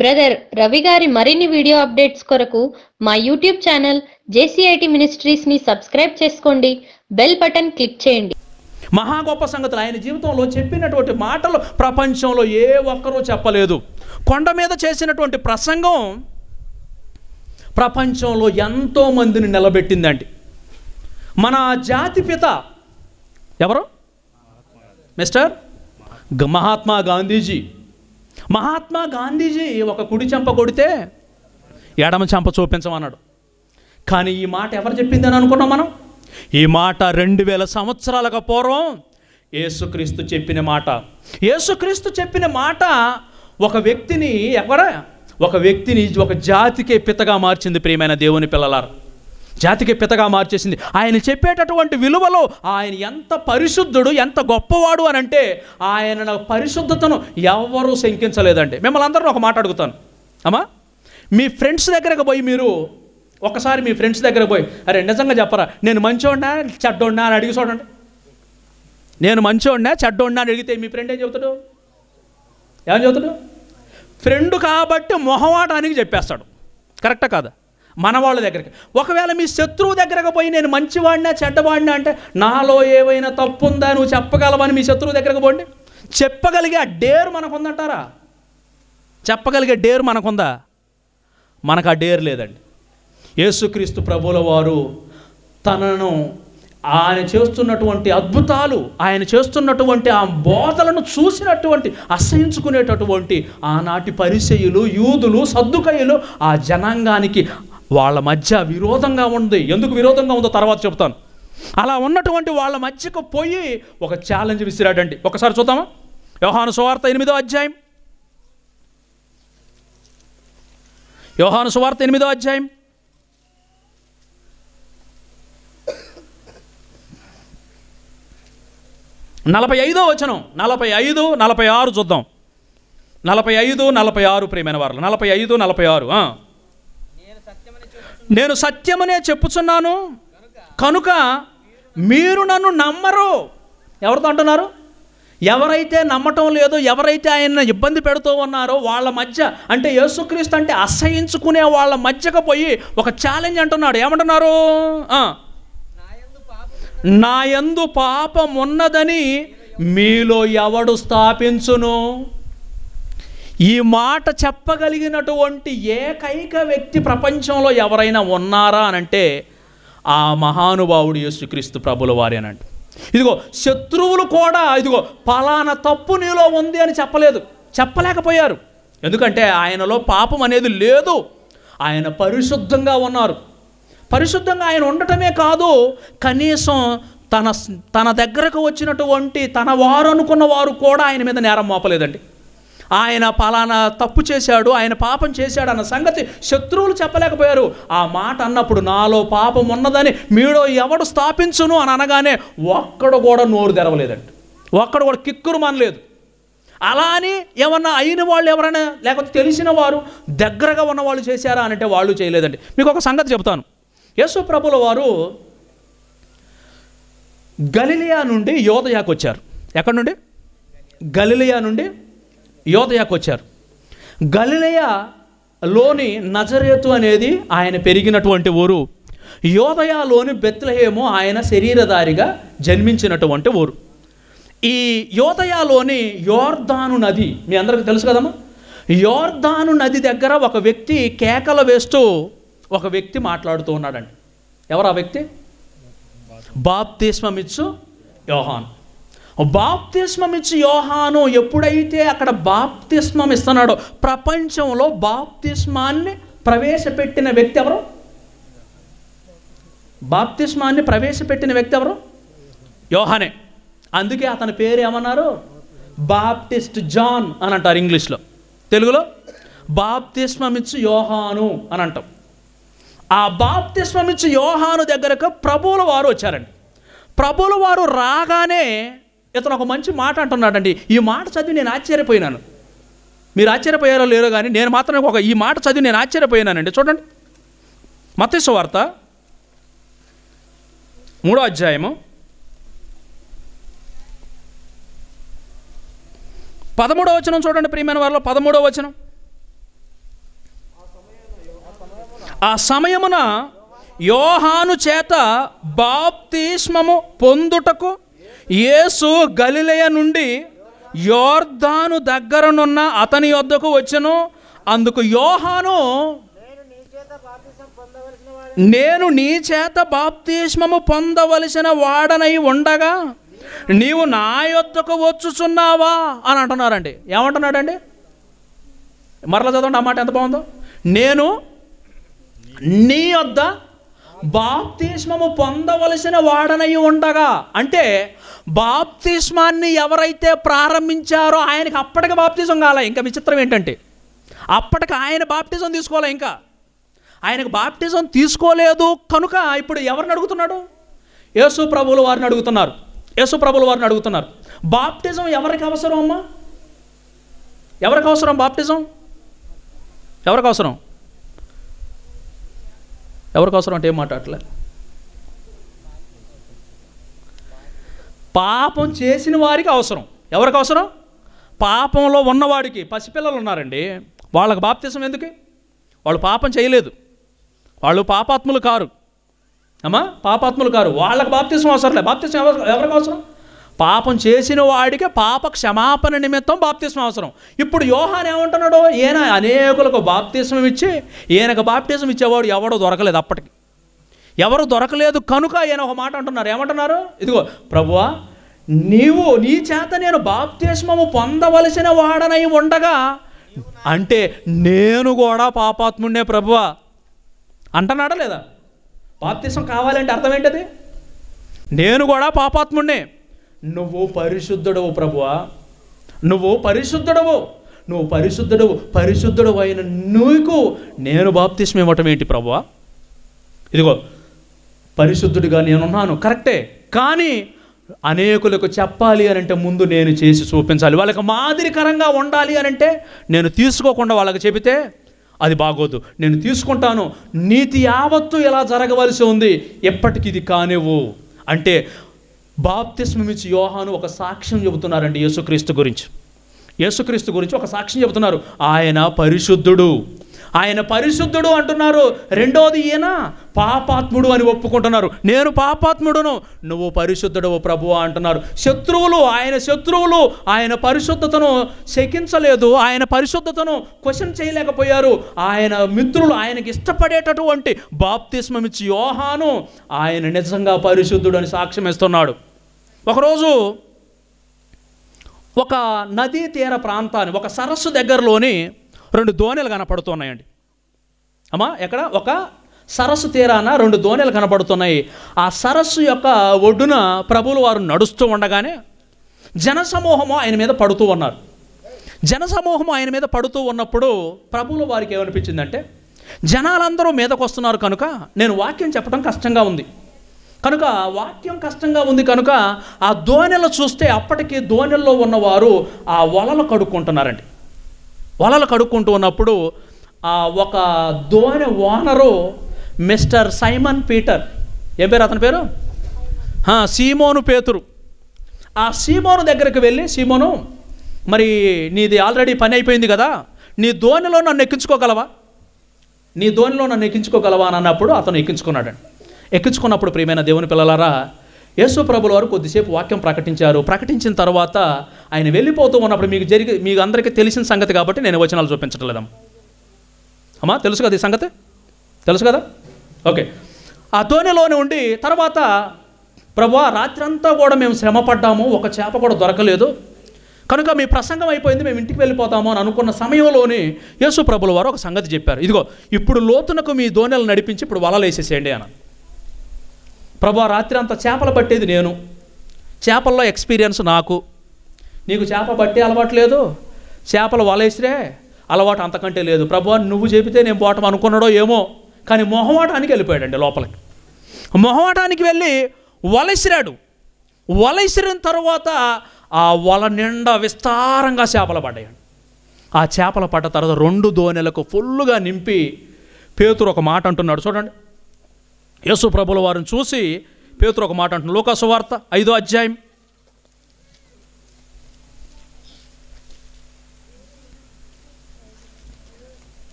Brother Ravi గారి మరిన్ని video updates కొరకు మా యూట్యూబ్ ఛానల్ జేసీఐటి మినిస్ట్రీస్ని సబ్స్క్రైబ్ చేసుకోండి. బెల్ బటన్ క్లిక్ చేయండి. మహా గొప్ప సంగతులు. ఆయన జీవితంలో చెప్పినటువంటి మాటలు ప్రపంచంలో ఏ ఒక్కరూ చెప్పలేదు. కొండ మీద చేసినటువంటి ప్రసంగం ప్రపంచంలో ఎంతో మందిని నిలబెట్టిందండి. మన జాతి పిత ఎవరు? మిస్టర్? గ- మహాత్మా గాంధీజీ. మహాత్మా గాంధీజీ ఒక కుడి చెంప కొడితే ఎడమ చెంప చూపించమన్నాడు. కానీ ఈ మాట ఎవరు చెప్పిందని అనుకున్నాం మనం? ఈ మాట రెండు వేల సంవత్సరాలకు పూర్వం యేసుక్రీస్తు చెప్పిన మాట. యేసుక్రీస్తు చెప్పిన మాట ఒక వ్యక్తిని ఎవర? ఒక వ్యక్తిని ఒక జాతికే పితగా మార్చింది ప్రియమైన దేవుని పిల్లలారు. జాతికి పితగా మార్చేసింది. ఆయన చెప్పేటటువంటి విలువలో ఆయన ఎంత పరిశుద్ధుడు ఎంత గొప్పవాడు అని అంటే ఆయన పరిశుద్ధతను ఎవ్వరూ శంకించలేదండి. మిమ్మల్ని అందరూ ఒక మాట అడుగుతాను. అమ్మా మీ ఫ్రెండ్స్ దగ్గరకు పోయి మీరు ఒకసారి మీ ఫ్రెండ్స్ దగ్గర పోయి అరే నిజంగా చెప్పరా? నేను మంచోడినా చెడ్డోడినా అని అడిగి చూడండి. నేను మంచోడినా చెడ్డోడినా అని అడిగితే మీ ఫ్రెండ్ ఏం చెబుతాడు? ఏమని చెబుతాడు? ఫ్రెండ్ కాబట్టి మొహమాటానికి చెప్పేస్తాడు. కరెక్టా కాదా? మన వాళ్ళ దగ్గరికి. ఒకవేళ మీ శత్రువు దగ్గరకు పోయి నేను మంచివాడినా చెడ్డవాడినా అంటే నాలో ఏవైనా తప్పు ఉందా నువ్వు చెప్పగలవని మీ శత్రువు దగ్గరకు పోండి. చెప్పగలిగే ఆ డేర్ మనకుందంటారా? చెప్పగలిగే డేర్ మనకుందా? మనకు ఆ డేర్ లేదండి. యేసుక్రీస్తు ప్రభుల వారు తనను ఆయన చేస్తున్నటువంటి అద్భుతాలు ఆయన చేస్తున్నటువంటి ఆ బోధలను చూసినటువంటి అసహించుకునేటటువంటి ఆనాటి పరిచయులు యూదులు సద్దుకయ్యులు ఆ జనాంగానికి వాళ్ళ మధ్య విరోధంగా ఉంది. ఎందుకు విరోధంగా ఉందో తర్వాత చెప్తాను అలా ఉన్నటువంటి వాళ్ళ మధ్యకు పోయి ఒక ఛాలెంజ్ విసిరాడండి. ఒకసారి చూద్దామా? యోహాను సువార్త ఎనిమిదో అధ్యాయం. యోహాను సువార్త ఎనిమిదో అధ్యాయం. నలభై ఐదో వచనం. నలభై ఐదు నలభై ఆరు చూద్దాం. నలభై ఐదు నలభై ఆరు ప్రియమైన వారు నలభై ఐదు నలభై ఆరు నేను సత్యమనే చెప్పుచున్నాను. కనుక మీరు నన్ను నమ్మరు. ఎవరితో అంటున్నారు? ఎవరైతే నమ్మటం లేదో ఎవరైతే ఆయన ఇబ్బంది పెడుతూ ఉన్నారో వాళ్ళ మధ్య అంటే యేసుక్రీస్తు అంటే అసహించుకునే వాళ్ళ మధ్యకు పోయి ఒక ఛాలెంజ్ అంటున్నాడు. ఏమంటున్నారు? నా యందు పాపం ఉన్నదని మీలో ఎవడు స్థాపించును? ఈ మాట చెప్పగలిగినటువంటి ఏకైక వ్యక్తి ప్రపంచంలో ఎవరైనా ఉన్నారా అని అంటే ఆ మహానుభావుడు యేసుక్రీస్తు ప్రభుల వారేనండి ఇదిగో శత్రువులు కూడా ఇదిగో పలానా తప్పు నీలో ఉంది అని చెప్పలేదు. చెప్పలేకపోయారు. ఎందుకంటే ఆయనలో పాపం అనేది లేదు. ఆయన పరిశుద్ధంగా ఉన్నారు. పరిశుద్ధంగా ఆయన ఉండటమే కాదు కనీసం తన తన దగ్గరకు వచ్చినటువంటి తన వారు అనుకున్న వారు కూడా ఆయన మీద నేరం మోపలేదండి. ఆయన పలానా తప్పు చేశాడు ఆయన పాపం చేశాడు అన్న సంగతి శత్రువులు చెప్పలేకపోయారు. ఆ మాట అన్నప్పుడు నాలో పాపం ఉన్నదని మీడో ఎవడు స్థాపించును అని అనగానే ఒక్కడు కూడా నోరు తెరవలేదండి ఒక్కడు కూడా కిక్కురు మనలేదు. అలా అని ఏమన్నా అయిన వాళ్ళు ఎవరైనా లేకపోతే తెలిసిన వారు దగ్గరగా ఉన్న వాళ్ళు చేశారా అంటే వాళ్ళు చేయలేదండి. మీకు ఒక సంగతి చెప్తాను యేసు ప్రభుల వారు గలిలియా నుండి యోధయాకు వచ్చారు. ఎక్కడి నుండి? గలిలియా నుండి యోదయాకు వచ్చారు. గలిలయలోని నజరేతు అనేది ఆయన పెరిగినటువంటి ఊరు. యోదయాలోని బెత్లహేము ఆయన శరీరధారిగా జన్మించినటువంటి ఊరు. ఈ యోదయాలోని యోర్ధాను నది మీ అందరికీ తెలుసు కదమ్మా? యోర్ధాను నది దగ్గర ఒక వ్యక్తి కేకలు వేస్తూ ఒక వ్యక్తి మాట్లాడుతూ ఉన్నాడండి. ఎవరు ఆ వ్యక్తి? బాప్తిస్మమిచ్చు యోహాన్. బాప్తిస్మమిచ్చు యోహాను ఎప్పుడైతే అక్కడ బాప్తిస్మం ఇస్తున్నాడో ప్రపంచంలో బాప్తిస్మాన్ని ప్రవేశపెట్టిన వ్యక్తి ఎవరు? బాప్తిస్మాన్ని ప్రవేశపెట్టిన వ్యక్తి ఎవరు? యోహానే. అందుకే అతని పేరు ఏమన్నారు? బాప్టిస్ట్ జాన్ అని అంటారు ఇంగ్లీష్లో. తెలుగులో బాప్తిస్మమిచ్చు యోహాను అని అంటాం. ఆ బాప్తిస్మమిచ్చు యోహాను దగ్గరకు ప్రభువుల వారు వచ్చారండి. ప్రభువుల వారు రాగానే ఇతను ఒక మంచి మాట అంటున్నాడండి. ఈ మాట చదివి నేను ఆశ్చర్యపోయినాను. మీరు ఆశ్చర్యపోయారో లేరో కానీ నేను మాత్రం ఒక ఈ మాట చదివి నేను ఆశ్చర్యపోయినానండి. చూడండి. మత్స్సు వార్త మూడో అధ్యాయము పదమూడవ వచనం చూడండి ప్రియమైన వారిలో పదమూడవ వచనం. ఆ సమయమున యోహాను చేత బాప్తీష్మము పొందుటకు యేసు గలిలయ నుండి యోర్ధాను దగ్గరనున్న అతని యొద్దకు వచ్చను. అందుకు యోహాను నేను నీ చేత బాప్తిస్మము పొందవలసిన వాడనై ఉండగా నీవు నా యొద్దకు వచ్చుచున్నావా? అని అంటున్నారండి. ఏమంటున్నాడండి? మరలా చదవండి ఆ మాట ఎంత బాగుందో. నేను నీ యొద్ద బాప్తిస్మము పొందవలసిన వాడనై ఉండగా. అంటే బాప్తిస్మాన్ని ఎవరైతే ప్రారంభించారో ఆయనకి అప్పటికి బాప్తిజం కాలే. ఇంకా విచిత్రం ఏంటంటే అప్పటికి ఆయన బాప్టిజం తీసుకోలే ఇంకా. ఆయనకు బాప్టిజం తీసుకోలేదు కనుక ఇప్పుడు ఎవరిని అడుగుతున్నాడు? యేసు ప్రభువుల వారిని అడుగుతున్నారు. యేసు ప్రభుల వారిని అడుగుతున్నారు. బాప్టిజం ఎవరికి అవసరం అమ్మా? ఎవరికి అవసరం బాప్టిజం ఎవరికి అవసరం? ఎవరికి అవసరం అంటే ఏం మాట్లాడలే పాపం చేసిన వారికి అవసరం. ఎవరికి అవసరం పాపంలో ఉన్నవాడికి. పసిపిల్లలు ఉన్నారండి. వాళ్ళకి బాప్తిసం ఎందుకు? వాళ్ళు పాపం చేయలేదు. వాళ్ళు పాపాత్ములు కారు. అమ్మా పాపాత్ములు కారు. వాళ్ళకి బాప్తిసం అవసరం లేదు బాప్తిసం ఎవరికి అవసరం పాపం చేసిన వాడికి పాప క్షమాపణ నిమిత్తం బాప్తిస్మం అవసరం. ఇప్పుడు యోహాన్ ఏమంటున్నాడు? ఈయన అనేకులకు బాప్తిస్మం ఇచ్చి ఈయనకు బాప్తిసం ఇచ్చేవాడు ఎవడో దొరకలేదు అప్పటికి. ఎవరు దొరకలేదు కనుక ఈయన ఒక మాట అంటున్నారు. ఏమంటున్నారు? ఇదిగో ప్రభువా నీవు నీ చేత నేను బాప్తిస్మము పొందవలసిన వాడనై ఉండగా అంటే నేను కూడా పాపాత్ముడే ప్రభువా. అంటున్నాడా లేదా? బాప్తిస్మం కావాలంటే అర్థం ఏంటది? నేను కూడా పాపాత్ముడే నువ్వు పరిశుద్ధుడవు ప్రభువా. నువ్వు పరిశుద్ధుడవు. నువ్వు పరిశుద్ధుడవు. పరిశుద్ధుడు అయిన నీకు నేను బాప్తిస్మం ఇవ్వటం ఏంటి ప్రభువా? ఇదిగో పరిశుద్ధుడిగా నేనున్నాను. కరెక్టే. కానీ అనేకులకు చెప్పాలి అని అంటే ముందు నేను చేసి చూపించాలి. వాళ్ళకి మాదిరికరంగా ఉండాలి అని అంటే నేను తీసుకోకుండా వాళ్ళకి చెబితే అది బాగోదు. నేను తీసుకుంటాను. నీతి యావత్తు ఎలా జరగవలసి ఉంది? ఎప్పటికి ఇది కానివ్వు. అంటే బాప్తిస్మమిచ్చి యోహాను ఒక సాక్ష్యం చెబుతున్నారండి యేసుక్రీస్తు గురించి. యేసుక్రీస్తు గురించి ఒక సాక్ష్యం చెబుతున్నారు. ఆయన పరిశుద్ధుడు. ఆయన పరిశుద్ధుడు అంటున్నారు. రెండోది ఈయన పాపాత్ముడు అని ఒప్పుకుంటున్నారు. నేను పాపాత్ముడును. నువ్వు పరిశుద్ధుడు ప్రభు అంటున్నారు. శత్రువులు ఆయన శత్రువులు ఆయన పరిశుద్ధతను శకించలేదు. ఆయన పరిశుద్ధతను క్వశ్చన్ చేయలేకపోయారు. ఆయన మిత్రులు ఆయనకి ఇష్టపడేటటువంటి బాప్తిస్మమిచ్చి యోహాను ఆయన నిజంగా పరిశుద్ధుడు అని సాక్ష్యం ఇస్తున్నాడు. ఒకరోజు ఒక నదీ తీర ప్రాంతాన్ని ఒక సరస్సు దగ్గరలోని రెండు దోణిలు కనపడుతున్నాయండి. అమ్మా ఎక్కడ? ఒక సరస్సు తీరాన రెండు దోణెలు కనపడుతున్నాయి. ఆ సరస్సు యొక్క ఒడ్డున ప్రభులు వారు నడుస్తూ ఉండగానే జనసమూహము ఆయన మీద పడుతూ ఉన్నారు. జనసమూహము ఆయన మీద పడుతూ ఉన్నప్పుడు ప్రభులు వారికి ఏమనిపించిందంటే జనాలందరూ మీదకు వస్తున్నారు కనుక నేను వాక్యం చెప్పడం కష్టంగా ఉంది. కనుక వాక్యం కష్టంగా ఉంది కనుక ఆ దోణెలు చూస్తే అప్పటికి దోణెల్లో ఉన్నవారు ఆ వలలు కడుక్కుంటున్నారండి. వలలు కడుక్కుంటూ ఉన్నప్పుడు ఆ ఒక దోణె ఓనరు మిస్టర్ సైమన్ పీటర్ ఏం పేరు అతని పేరు? సీమోను పేతురు. ఆ సీమోను దగ్గరికి వెళ్ళి సీమోను మరి నీది ఆల్రెడీ పని అయిపోయింది కదా నీ దోణిలో నన్ను ఎక్కించుకోగలవా? నీ దోణిలో నన్ను ఎక్కించుకోగలవా? అని అన్నప్పుడు అతను ఎక్కించుకున్నాడండి. ఎక్కించుకున్నప్పుడు ప్రియమైన దేవుని పిల్లలారా యేసు ప్రభుల వారు కొద్దిసేపు వాక్యం ప్రకటించారు. ప్రకటించిన తర్వాత ఆయన వెళ్ళిపోతూ ఉన్నప్పుడు మీకు జరిగి మీకు అందరికీ తెలిసిన సంగతి కాబట్టి నేను వచనాలు చూపించట్లేదమ్మా. అమ్మా తెలుసు కదా ఈ సంగతి? తెలుసు కదా? ఓకే. ఆ తోనెలోనే ఉండి తర్వాత ప్రభా రాత్రంతా కూడా మేము శ్రమ పడ్డాము ఒక చేప కూడా దొరకలేదు. కనుక మీ ప్రసంగం అయిపోయింది మేము ఇంటికి వెళ్ళిపోతాము అని అనుకున్న సమయంలోనే యేసు ప్రభుల వారు ఒక సంగతి చెప్పారు. ఇదిగో ఇప్పుడు లోతునకు మీ దోణెలు నడిపించి ఇప్పుడు వలలు వేసేసేయండి అని ప్రభా రాత్రి అంత చేపలు పట్టేది నేను. చేపల్లో ఎక్స్పీరియన్స్ నాకు. నీకు చేప పట్టే అలవాటు లేదు? చేపలు వలేసిరే అలవాటు అంతకంటే లేదు. ప్రభా నువ్వు చెబితే నేను పోవటం అనుకున్నాడో ఏమో కానీ మొహమాటానికి వెళ్ళిపోయాడండి లోపలికి. మొహమాటానికి వెళ్ళి వలసిరాడు. వలసిరిన తర్వాత ఆ వల నిండా విస్తారంగా చేపలు పడ్డాయండి ఆ చేపలు పడ్డ తర్వాత రెండు దోణెలకు ఫుల్లుగా నింపి పేతురు ఒక మాట అంటున్నాడు. చూడండి. యేసు ప్రభుల వారిని చూసి పేతురు ఒక మాట అంటున్నాడు. లోకాసు వార్త ఐదో అధ్యాయం.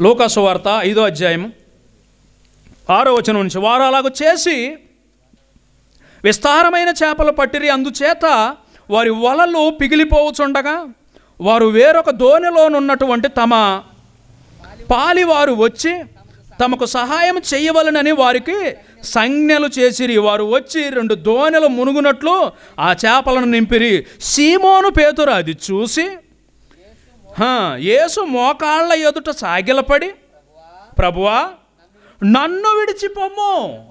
లోకాసు వార్త ఐదో అధ్యాయం ఆరో వచనం నుంచి వారు అలాగ చేసి విస్తారమైన చేపలు పట్టిరి అందుచేత వారి వలలు పిగిలిపోవచుండగా వారు వేరొక దోణిలోనున్నటువంటి తమ పాలివారు వచ్చి తమకు సహాయం చేయవలనని వారికి సంజ్ఞలు చేసిరి. వారు వచ్చి రెండు దోణెలు మునుగునట్లు ఆ చేపలను నింపిరి. సీమోను పేతురు అది చూసి యేసు మోకాళ్ళ ఎదుట సాగిలపడి ప్రభువా నన్ను విడిచిపోమ్ము.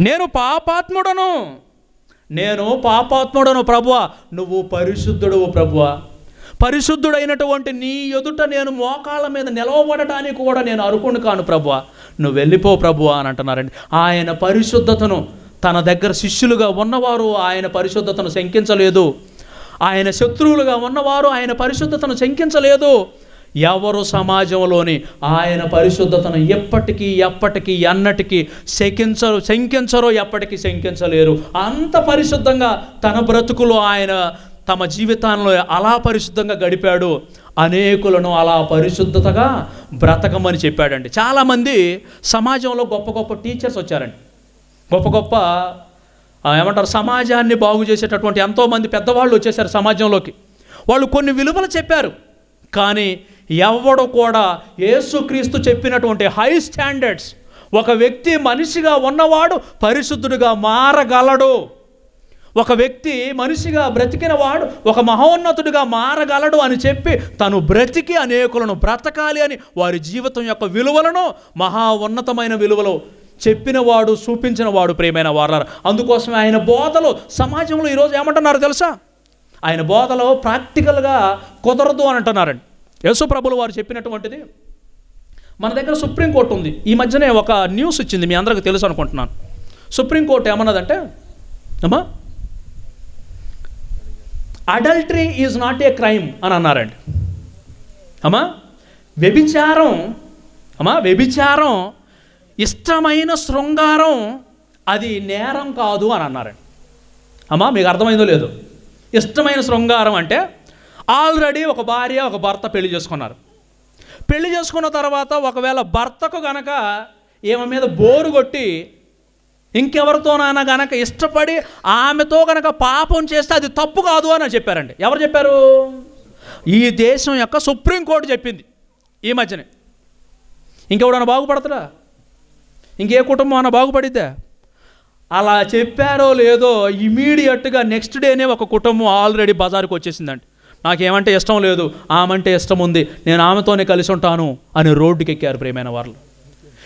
నేను పాపాత్ముడను. నేను పాపాత్ముడను ప్రభువా. నువ్వు పరిశుద్ధుడవు ప్రభువా. పరిశుద్ధుడైనటువంటి నీ ఎదుట నేను మోకాళ్ళ మీద నిలవబడటానికి కూడా నేను అనుకుని కాను ప్రభువ. నువ్వు వెళ్ళిపో ప్రభువా అని అంటున్నారండి. ఆయన పరిశుద్ధతను తన దగ్గర శిష్యులుగా ఉన్నవారు ఆయన పరిశుద్ధతను శంకించలేదు. ఆయన శత్రువులుగా ఉన్నవారు ఆయన పరిశుద్ధతను శంకించలేదు. ఎవరు సమాజంలోని ఆయన పరిశుద్ధతను ఎప్పటికీ ఎప్పటికీ ఎన్నటికీ శంకించరు శంకించరో ఎప్పటికీ శంకించలేరు. అంత పరిశుద్ధంగా తన బ్రతుకులో ఆయన తమ జీవితాల్లో అలా పరిశుద్ధంగా గడిపాడు అనేకులను అలా పరిశుద్ధతగా బ్రతకమని చెప్పాడండి. చాలామంది సమాజంలో గొప్ప గొప్ప టీచర్స్ వచ్చారండి. గొప్ప గొప్ప ఏమంటారు సమాజాన్ని బాగు చేసేటటువంటి ఎంతోమంది పెద్దవాళ్ళు వచ్చేసారు సమాజంలోకి. వాళ్ళు కొన్ని విలువలు చెప్పారు కానీ ఎవడు కూడా యేసుక్రీస్తు చెప్పినటువంటి హై స్టాండర్డ్స్ ఒక వ్యక్తి మనిషిగా ఉన్నవాడు పరిశుద్ధుడిగా మారగలడు. ఒక వ్యక్తి మనిషిగా బ్రతికిన వాడు ఒక మహోన్నతుడిగా మారగలడు అని చెప్పి తను బ్రతికి అనేకులను బ్రతకాలి అని వారి జీవితం యొక్క విలువలను మహా ఉన్నతమైన విలువలు చెప్పినవాడు చూపించినవాడు ప్రేమైన వారు అందుకోసమే ఆయన బోధలు సమాజంలో ఈరోజు ఏమంటున్నారు తెలుసా? ఆయన బోధలో ప్రాక్టికల్గా కుదరదు అని అంటున్నారండి. యేసు ప్రభులు వారు చెప్పినటువంటిది మన దగ్గర సుప్రీంకోర్టు ఉంది. ఈ మధ్యనే ఒక న్యూస్ ఇచ్చింది మీ అందరికీ తెలుసు అనుకుంటున్నాను. సుప్రీంకోర్టు ఏమన్నదంటే అమ్మా adultery is not a crime అని అన్నారండి. అమ్మా వ్యభిచారం అమ్మా వ్యభిచారం ఇష్టమైన శృంగారం అది నేరం కాదు అని అన్నారండి. అమ్మా మీకు అర్థమైందో లేదు? ఇష్టమైన శృంగారం అంటే ఆల్రెడీ ఒక భార్య ఒక భర్త పెళ్ళి చేసుకున్నారు. పెళ్ళి చేసుకున్న తర్వాత ఒకవేళ భర్తకు గనక ఈమె మీద బోరు కొట్టి ఇంకెవరితోనైనా గనక ఇష్టపడి ఆమెతో గనక పాపం చేస్తే అది తప్పు కాదు అని చెప్పారండి. ఎవరు చెప్పారు? ఈ దేశం యొక్క సుప్రీంకోర్టు చెప్పింది ఈ మధ్యనే. ఇంకెవడన్నా బాగుపడతారా ఇంకే కుటుంబం అన్న బాగుపడిద్దా? అలా చెప్పారో లేదో ఇమీడియట్గా నెక్స్ట్ డేనే ఒక కుటుంబం ఆల్రెడీ బజారుకు వచ్చేసిందండి. నాకేమంటే ఇష్టం లేదు ఆమంటే ఇష్టం ఉంది నేను ఆమెతోనే కలిసి ఉంటాను అని రోడ్డుకి ఎక్కారు ప్రేమైన వాళ్ళు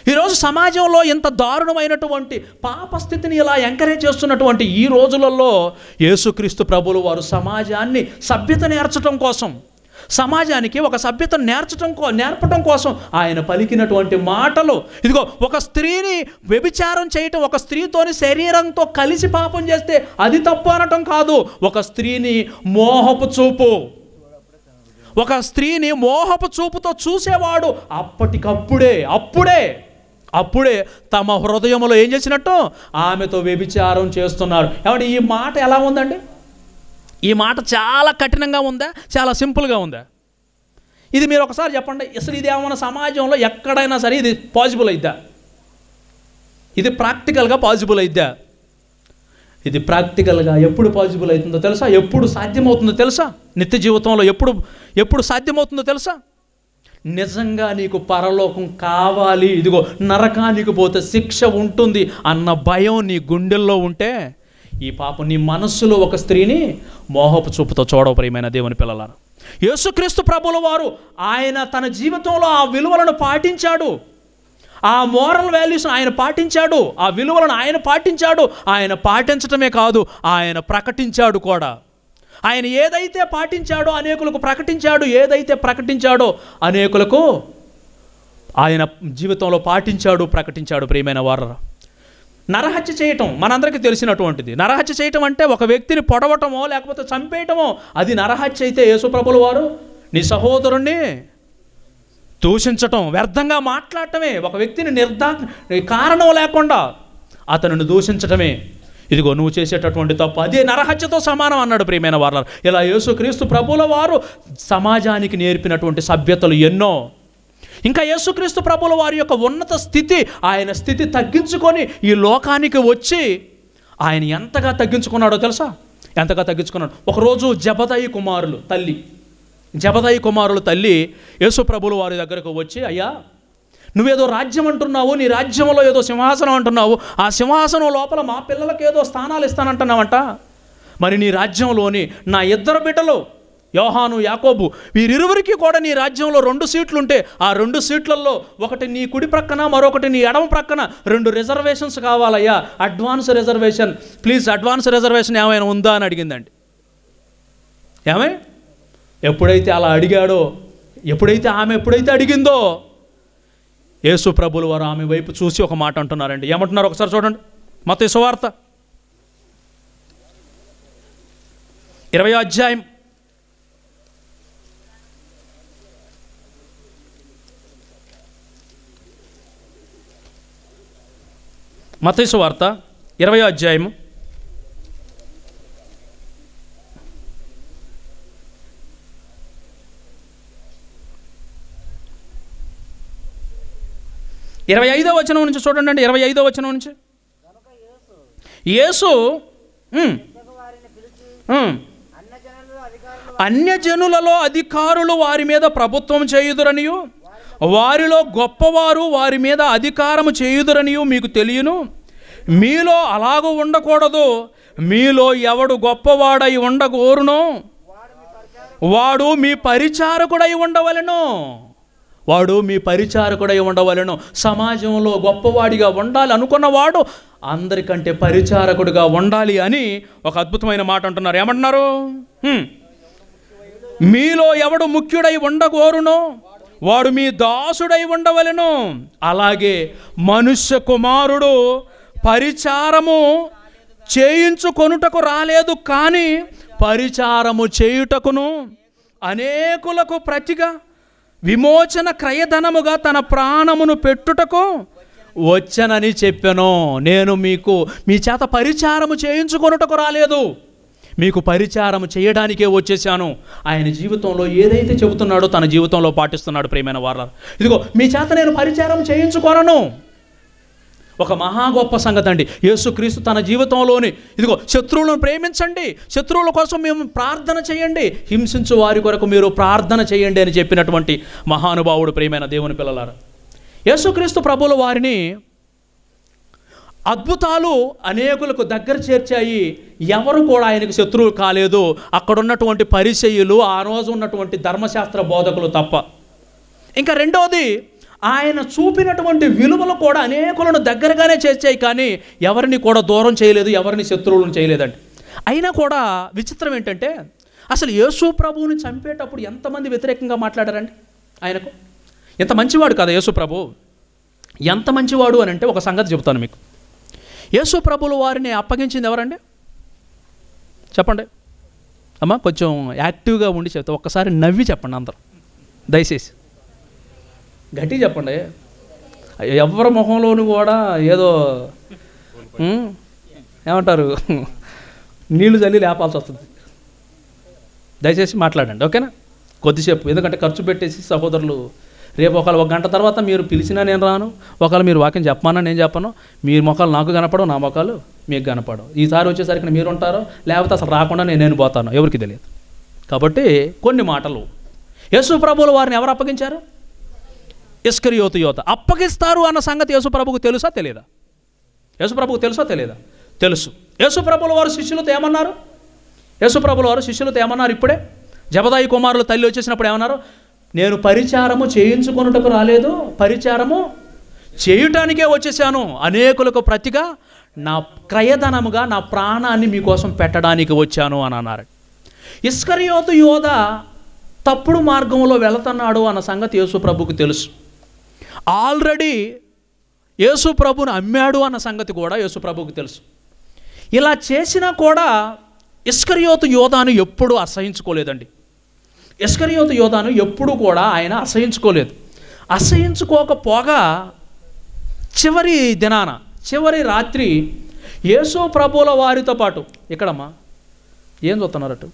ఈరోజు సమాజంలో ఇంత దారుణమైనటువంటి పాప స్థితిని ఇలా ఎంకరేజ్ చేస్తున్నటువంటి ఈ రోజులలో యేసుక్రీస్తు ప్రభులు వారు సమాజాన్ని సభ్యత నేర్చడం కోసం సమాజానికి ఒక సభ్యత నేర్చడం కో నేర్పడం కోసం ఆయన పలికినటువంటి మాటలు ఇదిగో ఒక స్త్రీని వ్యభిచారం చేయటం ఒక స్త్రీతోని శరీరంతో కలిసి పాపం చేస్తే అది తప్పు అనటం కాదు. ఒక స్త్రీని మోహపు చూపు ఒక స్త్రీని మోహపు చూపుతో చూసేవాడు అప్పటికప్పుడే అప్పుడే అప్పుడే తమ హృదయంలో ఏం చేసినట్టు? ఆమెతో వ్యభిచారం చేస్తున్నారు. ఏమంటే ఈ మాట ఎలా ఉందండి? ఈ మాట చాలా కఠినంగా ఉందా? చాలా సింపుల్గా ఉందా? ఇది మీరు ఒకసారి చెప్పండి. అసలు ఇది ఏమైనా సమాజంలో ఎక్కడైనా సరే ఇది పాసిబుల్ అయిద్దా? ఇది ప్రాక్టికల్గా పాసిబుల్ అయిద్దా? ఇది ప్రాక్టికల్గా ఎప్పుడు పాసిబుల్ అవుతుందో తెలుసా? ఎప్పుడు సాధ్యమవుతుందో తెలుసా? నిత్య జీవితంలో ఎప్పుడు ఎప్పుడు సాధ్యమవుతుందో తెలుసా? నిజంగా నీకు పరలోకం కావాలి. ఇదిగో నరకానికి పోతే శిక్ష ఉంటుంది అన్న భయం నీ గుండెల్లో ఉంటే ఈ పాపం నీ మనస్సులో ఒక స్త్రీని మోహపు చూపుతో చూడవు ప్రియమైన దేవుని పిల్లలారు. యేసుక్రీస్తు ప్రభుల వారు ఆయన తన జీవితంలో ఆ విలువలను పాటించాడు. ఆ మోరల్ వాల్యూస్ ఆయన పాటించాడు. ఆ విలువలను ఆయన పాటించాడు. ఆయన పాటించటమే కాదు ఆయన ప్రకటించాడు కూడా. ఆయన ఏదైతే పాటించాడో అనేకులకు ప్రకటించాడు ఏదైతే ప్రకటించాడో అనేకులకు ఆయన జీవితంలో పాటించాడు ప్రకటించాడు ప్రియమైన వారు నరహత్య చేయటం మనందరికీ తెలిసినటువంటిది. నరహత్య చేయటం అంటే ఒక వ్యక్తిని పొడవటమో లేకపోతే చంపేయటమో అది నరహత్య అయితే యేసుప్రభుల వారు నీ సహోదరుణ్ణి దూషించటం వ్యర్థంగా మాట్లాడటమే ఒక వ్యక్తిని నిర్దా కారణం లేకుండా అతనిని దూషించటమే ఇదిగో నువ్వు చేసేటటువంటి తప్పు అదే నరహత్యతో సమానం అన్నాడు ప్రియమైన వారు ఇలా యేసుక్రీస్తు ప్రభుల వారు సమాజానికి నేర్పినటువంటి సభ్యతలు ఎన్నో. ఇంకా యేసుక్రీస్తు ప్రభుల వారి యొక్క ఉన్నత స్థితి ఆయన స్థితి తగ్గించుకొని ఈ లోకానికి వచ్చి ఆయన ఎంతగా తగ్గించుకున్నాడో తెలుసా? ఎంతగా తగ్గించుకున్నాడు? ఒకరోజు జబదయి కుమారులు తల్లి జబదయి కుమారులు తల్లి యేసుప్రభులు వారి దగ్గరకు వచ్చి అయ్యా నువ్వేదో రాజ్యం అంటున్నావు నీ రాజ్యంలో ఏదో సింహాసనం అంటున్నావు ఆ సింహాసనం లోపల మా పిల్లలకి ఏదో స్థానాలు ఇస్తానంటున్నావంట. మరి నీ రాజ్యంలోని నా ఇద్దరు బిడ్డలు యోహాను యాకోబు వీరిరువురికి కూడా నీ రాజ్యంలో రెండు సీట్లుంటే ఆ రెండు సీట్లలో ఒకటి నీ కుడి ప్రక్కన మరొకటి నీ ఎడమ ప్రక్కన రెండు రిజర్వేషన్స్ కావాలయ్యా. Advance reservation please advance reservation ఏమైనా ఉందా అని అడిగిందండి. ఏమే? ఎప్పుడైతే అలా అడిగాడో ఎప్పుడైతే ఆమె ఎప్పుడైతే అడిగిందో యేసు ప్రభులు వారు ఆమె వైపు చూసి ఒక మాట అంటున్నారండి. ఏమంటున్నారు? ఒకసారి చూడండి. మత సువార్త. ఇరవై అధ్యాయం. మతేసు వార్త ఇరవై అధ్యాయము. ఇరవై ఐదో వచనం నుంచి చూడండి అండి ఇరవై ఐదో వచనం నుంచి. యేసు అన్యజనులలో అధికారులు వారి మీద ప్రభుత్వం చేయుదురనియు వారిలో గొప్పవారు వారి మీద అధికారము చేయుదురనియు మీకు తెలియను. మీలో అలాగూ ఉండకూడదు. మీలో ఎవడు గొప్పవాడై ఉండగోరునో వాడు మీ పరిచారకుడై ఉండవలెను. వాడు మీ పరిచారకుడై ఉండవలెను. సమాజంలో గొప్పవాడిగా ఉండాలి అనుకున్నవాడు అందరికంటే పరిచారకుడిగా ఉండాలి అని ఒక అద్భుతమైన మాట అంటున్నారు. ఏమంటున్నారు? మీలో ఎవడు ముఖ్యుడై ఉండగోరునో వాడు మీ దాసుడై ఉండవలెను. అలాగే మనుష్య కుమారుడు పరిచారము చేయించుకొనుటకు రాలేదు కానీ పరిచారము చేయుటకును అనేకులకు ప్రతిగా విమోచన క్రయధనముగా తన ప్రాణమును పెట్టుటకు వచ్చనని చెప్పాను. నేను మీకు మీ చేత పరిచారము చేయించుకొనుటకు రాలేదు. మీకు పరిచారం చేయడానికే వచ్చేసాను ఆయన జీవితంలో ఏదైతే చెబుతున్నాడో తన జీవితంలో పాటిస్తున్నాడు ప్రేమైన వారు ఇదిగో మీ చేత నేను పరిచారం చేయించుకోనను. ఒక మహా గొప్ప సంగతి అండి. యేసుక్రీస్తు తన జీవితంలోని ఇదిగో శత్రువులను ప్రేమించండి. శత్రువుల కోసం మేము ప్రార్థన చేయండి. హింసించు వారి కొరకు మీరు ప్రార్థన చేయండి అని చెప్పినటువంటి మహానుభావుడు ప్రేమైన దేవుని పిల్లలారా. యేసుక్రీస్తు ప్రభుల వారిని అద్భుతాలు అనేకులకు దగ్గర చేర్చాయి. ఎవరు కూడా ఆయనకు శత్రువు కాలేదు. అక్కడ ఉన్నటువంటి పరిచయులు ఆ రోజు ఉన్నటువంటి ధర్మశాస్త్ర బోధకులు తప్ప. ఇంకా రెండవది ఆయన చూపినటువంటి విలువలు కూడా అనేకులను దగ్గరగానే చేర్చాయి కానీ ఎవరిని కూడా దూరం చేయలేదు ఎవరిని శత్రువులను చేయలేదండి. అయినా కూడా విచిత్రం ఏంటంటే అసలు యేసు ప్రభువుని చంపేటప్పుడు ఎంతమంది వ్యతిరేకంగా మాట్లాడారండి ఆయనకు? ఎంత మంచివాడు కదా యేసు ప్రభు. ఎంత మంచివాడు అని అంటే ఒక సంగతి చెబుతాను మీకు. యేసు ప్రభులు వారిని అప్పగించింది ఎవరండి? చెప్పండి. అమ్మా కొంచెం యాక్టివ్గా ఉండి చెప్తే ఒక్కసారి నవ్వి చెప్పండి అందరూ. దయచేసి. గట్టి చెప్పండి. ఎవరి ముఖంలోనూ కూడా ఏదో ఏమంటారు? నీళ్ళు చల్లి లేపాల్సి వస్తుంది. దయచేసి మాట్లాడండి ఓకేనా? కొద్దిసేపు ఎందుకంటే ఖర్చు పెట్టేసి సహోదరులు రేపు ఒకవేళ ఒక గంట తర్వాత మీరు పిలిచినా నేను రాను ఒకవేళ మీరు వాక్యం చెప్పమన్నా నేను చెప్పను మీ ముఖాలు నాకు కనపడవు నా ముఖాలు మీకు కనపడవు. ఈసారి వచ్చేసరికి మీరు ఉంటారో లేకపోతే అసలు రాకుండా నేను నేను పోతాను ఎవరికి తెలియదు. కాబట్టి కొన్ని మాటలు. యేసు ప్రభువులు వారిని ఎవరు అప్పగించారు? ఇస్కరియోతు యోత అప్పగిస్తారు అన్న సంగతి యేసుప్రభుకు తెలుసా తెలియదా యేసుప్రభుకు తెలుసా తెలియదా తెలుసు. యేసుప్రభుల వారు శిష్యులతో ఏమన్నారు? యేసుప్రభుల వారు శిష్యులతో ఏమన్నారు ఇప్పుడే? జబదాయి కుమారులు తల్లి వచ్చేసినప్పుడు ఏమన్నారు? నేను పరిచారము చేయించుకొనుటకు రాలేదు పరిచారము చేయుటానికే వచ్చేసాను. అనేకులకు ప్రతిగా నా క్రయధనముగా నా ప్రాణాన్ని మీకోసం పెట్టడానికి వచ్చాను అని అన్నారు. ఇస్కరియోతు యోధ తప్పుడు మార్గంలో వెళుతున్నాడు అన్న సంగతి యేసు ప్రభుకు తెలుసు. ఆల్రెడీ యేసు ప్రభుని అమ్మాడు అన్న సంగతి కూడా యేసు ప్రభుకు తెలుసు. ఇలా చేసినా కూడా ఇస్కరియోతు యోధాను ఎప్పుడూ అసహించుకోలేదండి. ఇస్కరియోతు యోధాను ఎప్పుడూ కూడా ఆయన అసహించుకోలేదు. అసహించుకోకపోగా చివరి దినాన చివరి రాత్రి యేసు ప్రభువుల వారితో పాటు ఇక్కడమ్మా ఏం చూస్తున్నారట?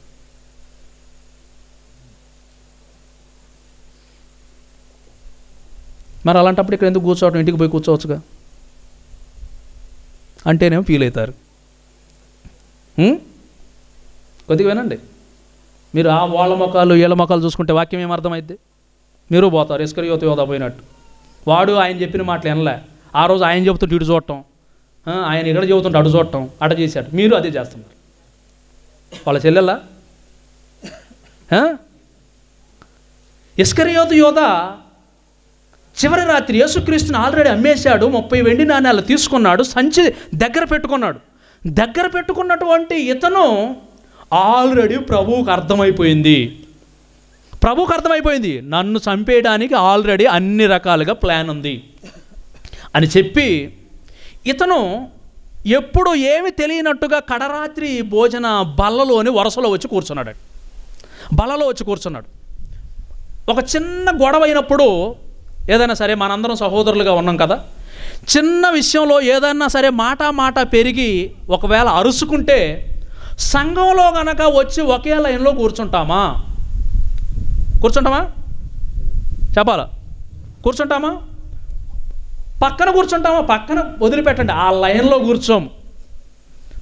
మరి అలాంటప్పుడు ఇక్కడ ఎందుకు కూర్చోవటం? ఇంటికి పోయి కూర్చోవచ్చుగా? అంటేనేమో ఫీల్ అవుతారు. కొద్దిగా వినండి. మీరు ఆ వాళ్ళ మొఖాలు వీళ్ళ మొఖాలు చూసుకుంటే వాక్యం ఏమర్థమైద్ది మీరు పోతారు ఇస్కర్ యువత యోధ పోయినట్టు. వాడు ఆయన చెప్పిన మాటలు వినలే. ఆ రోజు ఆయన చెబుతుంటే ఇటు చూడటం. ఆయన ఇక్కడ చెబుతుంటే అటు చూడటం. అట చేశాడు. మీరు అదే చేస్తున్నారు. వాళ్ళ చెల్లెలా? యువత యోధ చివరి రాత్రి యేసుక్రీస్తుని ఆల్రెడీ అమ్మేశాడు ముప్పై వెండి నాణ్యాలు తీసుకున్నాడు సంచి దగ్గర పెట్టుకున్నాడు. దగ్గర పెట్టుకున్నటువంటి ఇతను ఆల్రెడీ ప్రభువుకు అర్థమైపోయింది. ప్రభువుకు అర్థమైపోయింది నన్ను చంపేయడానికి ఆల్రెడీ అన్ని రకాలుగా ప్లాన్ ఉంది. అని చెప్పి ఇతను ఎప్పుడు ఏమి తెలియనట్టుగా కడరాత్రి భోజన బల్లలోని వరుసలో వచ్చి కూర్చున్నాడు. బలలో వచ్చి కూర్చున్నాడు. ఒక చిన్న గొడవ అయినప్పుడు ఏదైనా సరే మనందరం సహోదరులుగా ఉన్నాం కదా. చిన్న విషయంలో ఏదైనా సరే మాట మాట పెరిగి ఒకవేళ అరుసుకుంటే సంఘంలో గనక వచ్చి ఒకే లైన్లో కూర్చుంటామా? కూర్చుంటామా? చెప్పాలా? కూర్చుంటామా? పక్కన కూర్చుంటామా? పక్కన వదిలిపెట్టండి. ఆ లైన్లో కూర్చోము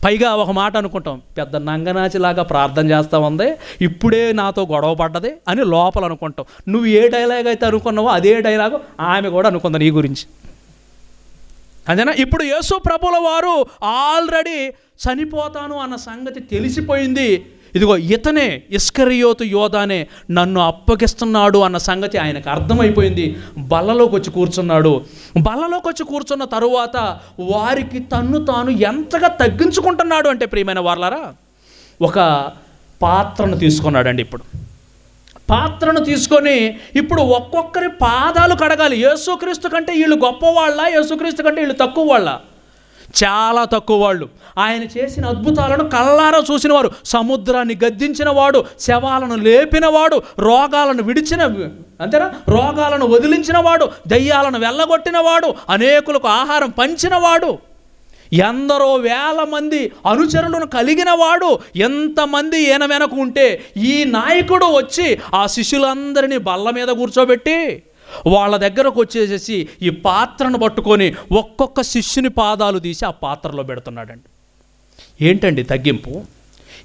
పైగా ఒక మాట అనుకుంటాం పెద్ద నంగనాచిలాగా ప్రార్థన చేస్తా ఉంది ఇప్పుడే నాతో గొడవ పడ్డది అని లోపల అనుకుంటాం. నువ్వు ఏ డైలాగ్ అయితే అనుకున్నావో అదే డైలాగు ఆమె కూడా అనుకుంది నీ గురించి. అంతేనా? ఇప్పుడు యేసు ప్రభుల వారు ఆల్రెడీ చనిపోతాను అన్న సంగతి తెలిసిపోయింది. ఇదిగో ఇతనే ఇస్కరియోతు యోధానే నన్ను అప్పగిస్తున్నాడు అన్న సంగతి ఆయనకు అర్థమైపోయింది. బల్లలోకి వచ్చి కూర్చున్నాడు. బల్లలోకి వచ్చి కూర్చున్న తరువాత వారికి తన్ను తాను ఎంతగా తగ్గించుకుంటున్నాడు అంటే ప్రియమైన వాళ్ళారా ఒక పాత్రను తీసుకున్నాడండి ఇప్పుడు. పాత్రను తీసుకొని ఇప్పుడు ఒక్కొక్కరి పాదాలు కడగాలి. యేసుక్రీస్తు కంటే వీళ్ళు గొప్పవాళ్ళ? యేసుక్రీస్తు కంటే వీళ్ళు తక్కువ వాళ్ళ చాలా తక్కువ వాళ్ళు. ఆయన చేసిన అద్భుతాలను కళ్ళారా చూసినవారు. సముద్రాన్ని గద్దించినవాడు శవాలను లేపినవాడు రోగాలను విడిచిన అంతేనా? రోగాలను వదిలించినవాడు దయ్యాలను వెళ్ళగొట్టినవాడు అనేకులకు ఆహారం పంచినవాడు. ఎందరో వేల మంది అనుచరులను కలిగిన వాడు ఎంతమంది ఈయన వెనక ఉంటే ఈ నాయకుడు వచ్చి ఆ శిష్యులందరినీ బల్ల మీద కూర్చోబెట్టి వాళ్ళ దగ్గరకు వచ్చేసేసి ఈ పాత్రను పట్టుకొని ఒక్కొక్క శిష్యుని పాదాలు తీసి ఆ పాత్రలో పెడుతున్నాడండి. ఏంటండి తగ్గింపు?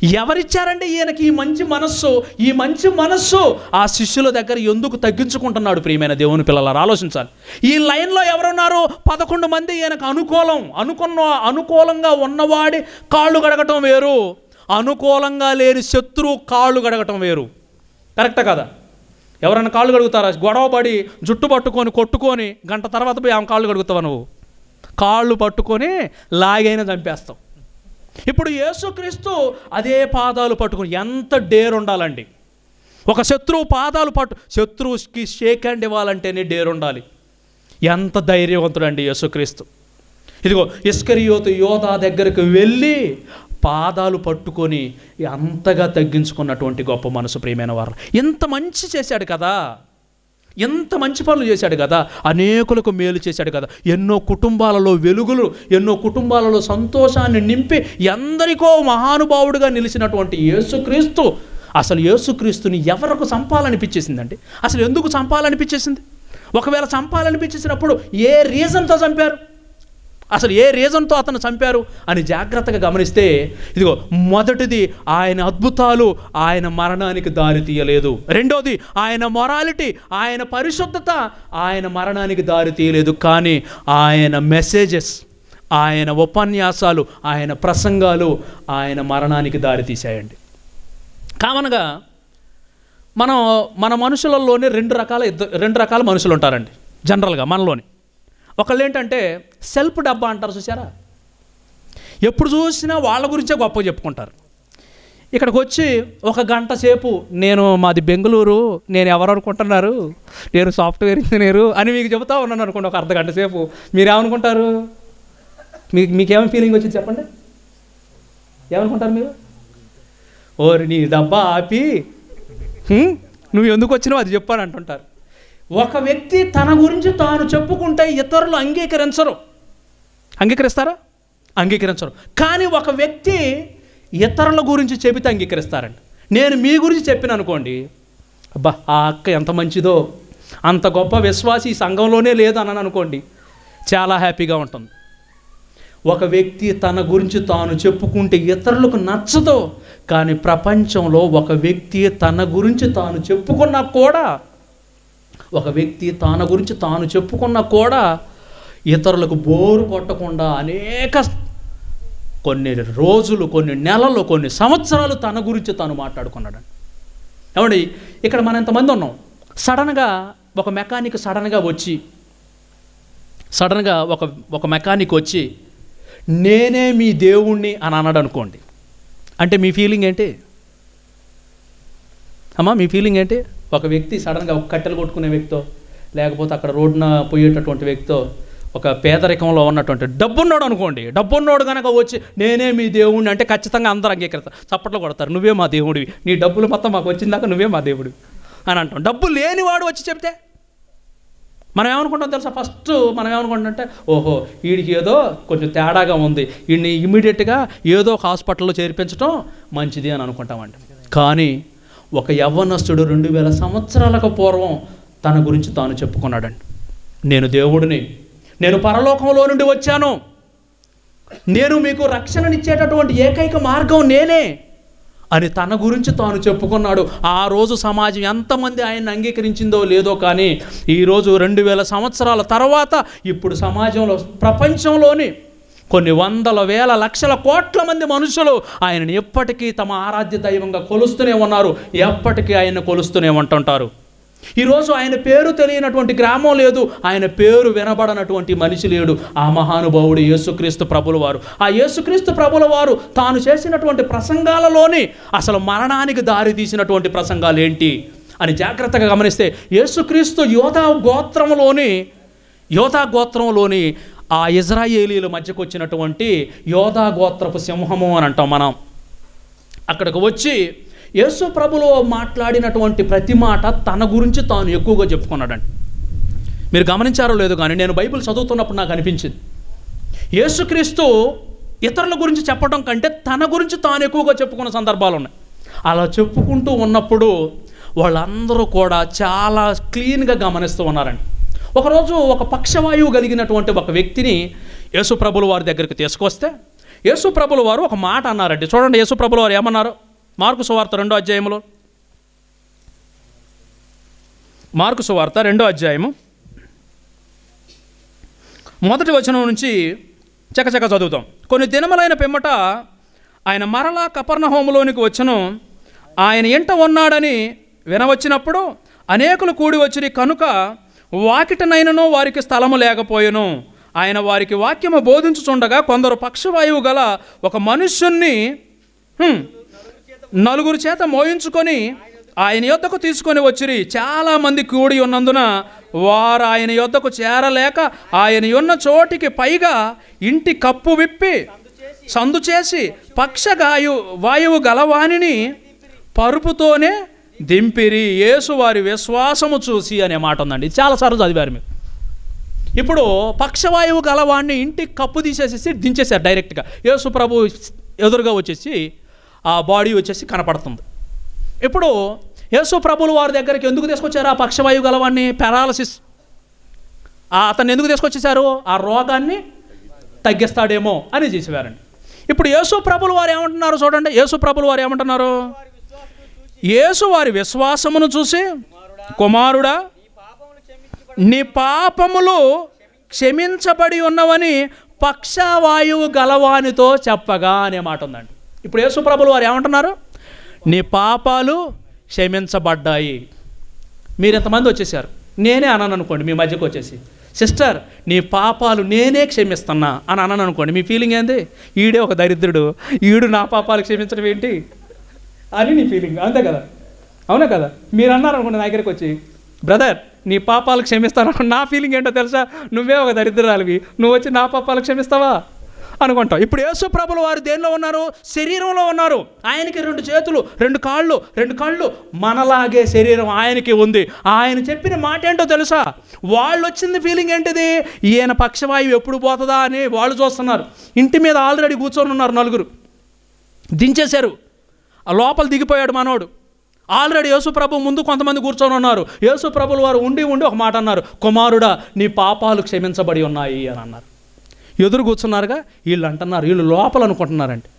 ఎవరిచ్చారండి ఈయనకి ఈ మంచి మనస్సు? ఈ మంచి మనస్సు ఆ శిష్యుల దగ్గర ఎందుకు తగ్గించుకుంటున్నాడు ప్రియమైన దేవుని పిల్లలారు? ఆలోచించాలి. ఈ లైన్లో ఎవరున్నారు? పదకొండు మంది ఈయనకు అనుకూలం అనుకున్న అనుకూలంగా ఉన్నవాడి కాళ్ళు గడగటం వేరు. అనుకూలంగా లేని శత్రువు కాళ్ళు గడగటం వేరు. కరెక్టా కదా? ఎవరైనా కాళ్ళు కడుగుతారా? గొడవ పడి జుట్టు పట్టుకొని కొట్టుకొని గంట తర్వాత పోయి ఆమె కాళ్ళు కడుగుతావు నువ్వు? కాళ్ళు పట్టుకొని లాగైనా చంపేస్తావు ఇప్పుడు యేసుక్రీస్తు అదే పాదాలు పట్టుకుని ఎంత డేర్ ఉండాలండి? ఒక శత్రువు పాదాలు పట్టు శత్రువుకి షేక్ హ్యాండ్ ఇవ్వాలంటేనే డేర్ ఉండాలి. ఎంత ధైర్యవంతుడండి యేసుక్రీస్తు. ఇదిగో ఇస్కరియోతు యోధా దగ్గరకు వెళ్ళి పాదాలు పట్టుకొని అంతగా తగ్గించుకున్నటువంటి గొప్ప మనసు ప్రియమైన వారు. ఎంత మంచి చేశాడు కదా? ఎంత మంచి పనులు చేశాడు కదా? అనేకులకు మేలు చేశాడు కదా? ఎన్నో కుటుంబాలలో వెలుగులు ఎన్నో కుటుంబాలలో సంతోషాన్ని నింపి ఎందరికో మహానుభావుడిగా నిలిచినటువంటి యేసుక్రీస్తు అసలు యేసుక్రీస్తుని ఎవరికి చంపాలనిపించేసిందండి? అసలు ఎందుకు చంపాలనిపించేసింది? ఒకవేళ చంపాలనిపించేసినప్పుడు ఏ రీజన్తో చంపారు? అసలు ఏ రీజన్తో అతను చంపారు అని జాగ్రత్తగా గమనిస్తే ఇదిగో మొదటిది ఆయన అద్భుతాలు ఆయన మరణానికి దారి తీయలేదు. రెండోది ఆయన మొరాలిటీ ఆయన పరిశుద్ధత ఆయన మరణానికి దారి తీయలేదు. కానీ ఆయన మెసేజెస్ ఆయన ఉపన్యాసాలు ఆయన ప్రసంగాలు ఆయన మరణానికి దారి తీశాయండి. కామన్గా మనం మన మనుషులలోనే రెండు రకాల ఇద్దరు రెండు రకాల మనుషులు ఉంటారండి జనరల్గా మనలోని. ఒకళ్ళు ఏంటంటే సెల్ఫ్ డబ్బా అంటారు చూసారా ఎప్పుడు చూసినా వాళ్ళ గురించే గొప్ప చెప్పుకుంటారు. ఇక్కడికి వచ్చి ఒక గంట సేపు నేను మాది బెంగళూరు నేను ఎవరు అనుకుంటున్నారు? నేను సాఫ్ట్వేర్ ఇంజనీరు అని మీకు చెబుతా ఉన్నాను అనుకోండి ఒక అర్ధ గంట సేపు. మీరేమనుకుంటారు? మీకు మీకేమైనా ఫీలింగ్ వచ్చింది చెప్పండి. ఏమనుకుంటారు మీరు? ఓరి నీ డబ్బా ఆపి నువ్వు ఎందుకు వచ్చినావు అది చెప్పాను అంటుంటారు. ఒక వ్యక్తి తన గురించి తాను చెప్పుకుంటే ఇతరులు అంగీకరించరు. అంగీకరిస్తారా? అంగీకరించరు. కానీ ఒక వ్యక్తి ఇతరుల గురించి చెబితే అంగీకరిస్తారండి నేను మీ గురించి చెప్పిన అనుకోండి అబ్బా ఆ అక్క ఎంత మంచిదో అంత గొప్ప విశ్వాసి ఈ సంఘంలోనే లేదు అని అనుకోండి చాలా హ్యాపీగా ఉంటుంది. ఒక వ్యక్తి తన గురించి తాను చెప్పుకుంటే ఇతరులకు నచ్చదు కానీ ప్రపంచంలో ఒక వ్యక్తి తన గురించి తాను చెప్పుకున్నా కూడా ఒక వ్యక్తి తన గురించి తాను చెప్పుకున్నా కూడా ఇతరులకు బోరు కొట్టకుండా అనేక కొన్ని రోజులు కొన్ని నెలలు కొన్ని సంవత్సరాలు తన గురించి తాను మాట్లాడుకున్నాడు. ఏమండి ఇక్కడ మనం ఎంతమంది ఉన్నాం. సడన్గా ఒక మెకానిక్ సడన్గా వచ్చి సడన్గా ఒక ఒక మెకానిక్ వచ్చి నేనే మీ దేవుణ్ణి అని అన్నాడు అనుకోండి. అంటే మీ ఫీలింగ్ ఏంటి? అమ్మా మీ ఫీలింగ్ ఏంటి? ఒక వ్యక్తి సడన్గా ఒక కట్టెలు కొట్టుకునే వ్యక్తితో లేకపోతే అక్కడ రోడ్డున పోయేటటువంటి వ్యక్తితో ఒక పేదరికంలో ఉన్నటువంటి డబ్బున్నోడు అనుకోండి డబ్బున్నోడు కనుక వచ్చి నేనే మీ దేవుడిని అంటే ఖచ్చితంగా అందరూ అంగీకరిస్తారు. చప్పట్లు కొడతారు నువ్వే మా దేవుడివి నీ డబ్బులు మొత్తం మాకు వచ్చిందాక నువ్వే మా దేవుడివి అని అంటాం. డబ్బు లేనివాడు వచ్చి చెప్తే మనం ఏమనుకుంటాం తెలుసా? ఫస్ట్ మనం ఏమనుకుంటాం అంటే ఓహో వీడికి ఏదో కొంచెం తేడాగా ఉంది వీడిని ఇమీడియట్గా ఏదో ఒక హాస్పిటల్లో చేర్పించడం మంచిది అని అనుకుంటామండి. కానీ ఒక యవ్వనస్తుడు రెండు వేల సంవత్సరాలకు పూర్వం తన గురించి తాను చెప్పుకున్నాడండి. నేను దేవుడిని నేను పరలోకంలో నుండి వచ్చాను. నేను మీకు రక్షణనిచ్చేటటువంటి ఏకైక మార్గం నేనే అని తన గురించి తాను చెప్పుకున్నాడు. ఆ రోజు సమాజం ఎంతమంది ఆయన్ని అంగీకరించిందో లేదో కానీ ఈరోజు రెండు వేల సంవత్సరాల తర్వాత ఇప్పుడు సమాజంలో ప్రపంచంలోని కొన్ని వందల వేల లక్షల కోట్ల మంది మనుషులు ఆయనని ఎప్పటికీ తమ ఆరాధ్య దైవంగా కొలుస్తూనే ఉన్నారు. ఎప్పటికీ ఆయన కొలుస్తూనే ఉంటుంటారు. ఈరోజు ఆయన పేరు తెలియనటువంటి గ్రామం లేదు. ఆయన పేరు వినబడనటువంటి మనిషి లేడు. ఆ మహానుభావుడు యేసుక్రీస్తు ప్రభుల వారు ఆ యేసుక్రీస్తు ప్రభుల వారు తాను చేసినటువంటి ప్రసంగాలలోని అసలు మరణానికి దారి తీసినటువంటి ప్రసంగాలు ఏంటి అని జాగ్రత్తగా గమనిస్తే యేసుక్రీస్తు యోధా గోత్రంలోని యోధా గోత్రంలోని ఆ ఇజ్రాయేలీల మధ్యకు వచ్చినటువంటి యోధా గోత్రపు సింహము అని అంటాం మనం. అక్కడికి వచ్చి యేసు ప్రభులో మాట్లాడినటువంటి ప్రతి మాట తన గురించి తాను ఎక్కువగా చెప్పుకున్నాడండి మీరు గమనించారో లేదు కానీ నేను బైబిల్ చదువుతున్నప్పుడు నాకు అనిపించింది. యేసుక్రీస్తు ఇతరుల గురించి చెప్పడం కంటే తన గురించి తాను ఎక్కువగా చెప్పుకున్న సందర్భాలు ఉన్నాయి. అలా చెప్పుకుంటూ ఉన్నప్పుడు వాళ్ళందరూ కూడా చాలా క్లీన్గా గమనిస్తూ ఉన్నారండి ఒకరోజు ఒక పక్షవాయువు కలిగినటువంటి ఒక వ్యక్తిని యేసుప్రభుల వారి దగ్గరికి తీసుకొస్తే యేసుప్రభుల వారు ఒక మాట అన్నారండి. చూడండి యేసుప్రభుల వారు ఏమన్నారు? మార్కు సువార్త రెండో అధ్యాయంలో మార్కు సువార్త రెండో అధ్యాయము. మొదటి వచనం నుంచి చకచక చదువుతాం. కొన్ని దినములైన పిమ్మట ఆయన మరలా కపర్ణహోములోనికి వచ్చను. ఆయన ఇంట ఉన్నాడని వినవచ్చినప్పుడు అనేకులు కూడి వచ్చిరి కనుక వాకిటనైనను వారికి స్థలము లేకపోయెను. ఆయన వారికి వాక్యము బోధించుచుండగా కొందరు పక్షవాయువు గల ఒక మనుష్యుణ్ణి నలుగురు చేత మోయించుకొని ఆయన యొద్దకు తీసుకొని వచ్చిరి. చాలామంది కూడి ఉన్నందున వారు ఆయన యొద్దకు చేరలేక ఆయన ఉన్న చోటికి పైగా ఇంటి కప్పు విప్పి సందు చేసి పక్షగాయు వాయువు గలవాణిని పరుపుతోనే దింపిరి యేసు వారి విశ్వాసము చూసి అనే మాట ఉందండి. చాలాసార్లు చదివారు మీరు. ఇప్పుడు పక్షవాయువు గలవాడిని ఇంటికి కప్పు తీసేసేసి దించేశారు డైరెక్ట్గా. యేసు ప్రభు ఎదురుగా వచ్చేసి ఆ బాడీ వచ్చేసి కనపడుతుంది. ఇప్పుడు యేసు ప్రభులు వారి దగ్గరికి ఎందుకు తీసుకొచ్చారు ఆ పక్షవాయువు గలవాడిని? పెరాలసిస్. అతన్ని ఎందుకు తీసుకొచ్చేసారు ఆ రోగాన్ని తగ్గిస్తాడేమో అని చేసేవారండి. ఇప్పుడు యేసు ప్రభులు వారు ఏమంటున్నారు చూడండి. యేసు ప్రభులు వారు ఏమంటున్నారు? యేసు వారి విశ్వాసమును చూసి కుమారుడా నీ పాపములు క్షమించబడి ఉన్నవని పక్షవాయువు గలవానితో చెప్పగా అనే మాట ఉందండి. ఇప్పుడు యేసుప్రభులు వారు ఏమంటున్నారు? నీ పాపాలు క్షమించబడ్డాయి. మీరు ఎంతమంది వచ్చేసారు. నేనే అనను అనుకోండి మీ మధ్యకు వచ్చేసి. సిస్టర్ నీ పాపాలు నేనే క్షమిస్తున్నా అని అనను అనుకోండి. మీ ఫీలింగ్ ఏంది? ఈడే ఒక దరిద్రుడు. ఈడు నా పాపాలు క్షమించడం ఏంటి? అని నీ ఫీలింగ్ అంతే కదా? అవునా కదా? మీరు అన్నారు అనుకోండి నా దగ్గరికి వచ్చి బ్రదర్ నీ పాపాలు క్షమిస్తాను అనుకో నా ఫీలింగ్ ఏంటో తెలుసా? నువ్వే ఒక దరిద్రాలివి నువ్వు వచ్చి నా పాపాలు క్షమిస్తావా? అనుకుంటావు ఇప్పుడు యేసు ప్రభులు వారు దేనిలో ఉన్నారు? శరీరంలో ఉన్నారు. ఆయనకి రెండు చేతులు రెండు కాళ్ళు రెండు కాళ్ళు మనలాగే శరీరం ఆయనకి ఉంది. ఆయన చెప్పిన మాట ఏంటో తెలుసా? వాళ్ళు వచ్చింది ఫీలింగ్ ఏంటిది? ఈయన పక్షవాయువు ఎప్పుడు పోతుందా అని వాళ్ళు చూస్తున్నారు. ఇంటి మీద ఆల్రెడీ కూర్చొని ఉన్నారు నలుగురు. దించేశారు. ఆ లోపల దిగిపోయాడు మనోడు. ఆల్రెడీ యేసుప్రభు ముందు కొంతమంది కూర్చొని ఉన్నారు. యేసుప్రభులు వారు ఉండి ఉండి ఒక మాట అన్నారు కుమారుడా నీ పాపాలు క్షమించబడి ఉన్నాయి అని అన్నారు. ఎదురు కూర్చున్నారుగా వీళ్ళు అంటున్నారు వీళ్ళు లోపల అనుకుంటున్నారండి.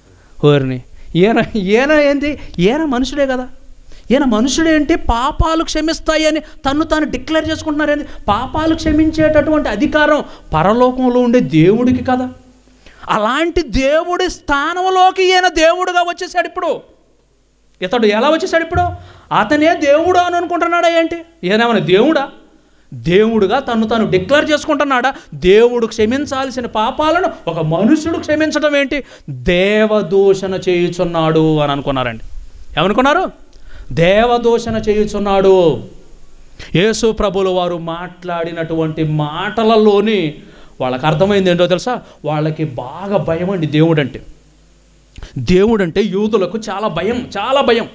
ఓరిని ఈయన ఈయన ఏంటి ఈయన మనుషుడే కదా. ఈయన మనుషుడేంటి పాపాలు క్షమిస్తాయి అని తను తాను డిక్లేర్ చేసుకుంటున్నారేంటి పాపాలు క్షమించేటటువంటి అధికారం పరలోకంలో ఉండే దేవుడికి కదా. అలాంటి దేవుడి స్థానంలోకి ఈయన దేవుడుగా వచ్చేసాడు ఇప్పుడు. ఇతడు ఎలా వచ్చేసాడు ఇప్పుడు? అతనే దేవుడు అని అనుకుంటున్నాడా ఏంటి? ఏదేమైనా దేవుడా? దేవుడుగా తను తను డిక్లేర్ చేసుకుంటున్నాడా? దేవుడు క్షమించాల్సిన పాపాలను ఒక మనుషుడు క్షమించడం ఏంటి? దేవదూషణ చేయుచున్నాడు అని అనుకున్నారండి. ఏమనుకున్నారు? దేవదూషణ చేయుచున్నాడు. యేసు ప్రభులు వారు మాట్లాడినటువంటి మాటలలోని వాళ్ళకి అర్థమైంది ఏంటో తెలుసా? వాళ్ళకి బాగా భయం అండి దేవుడు అంటే దేవుడు అంటే యూదులకు చాలా భయం చాలా భయం.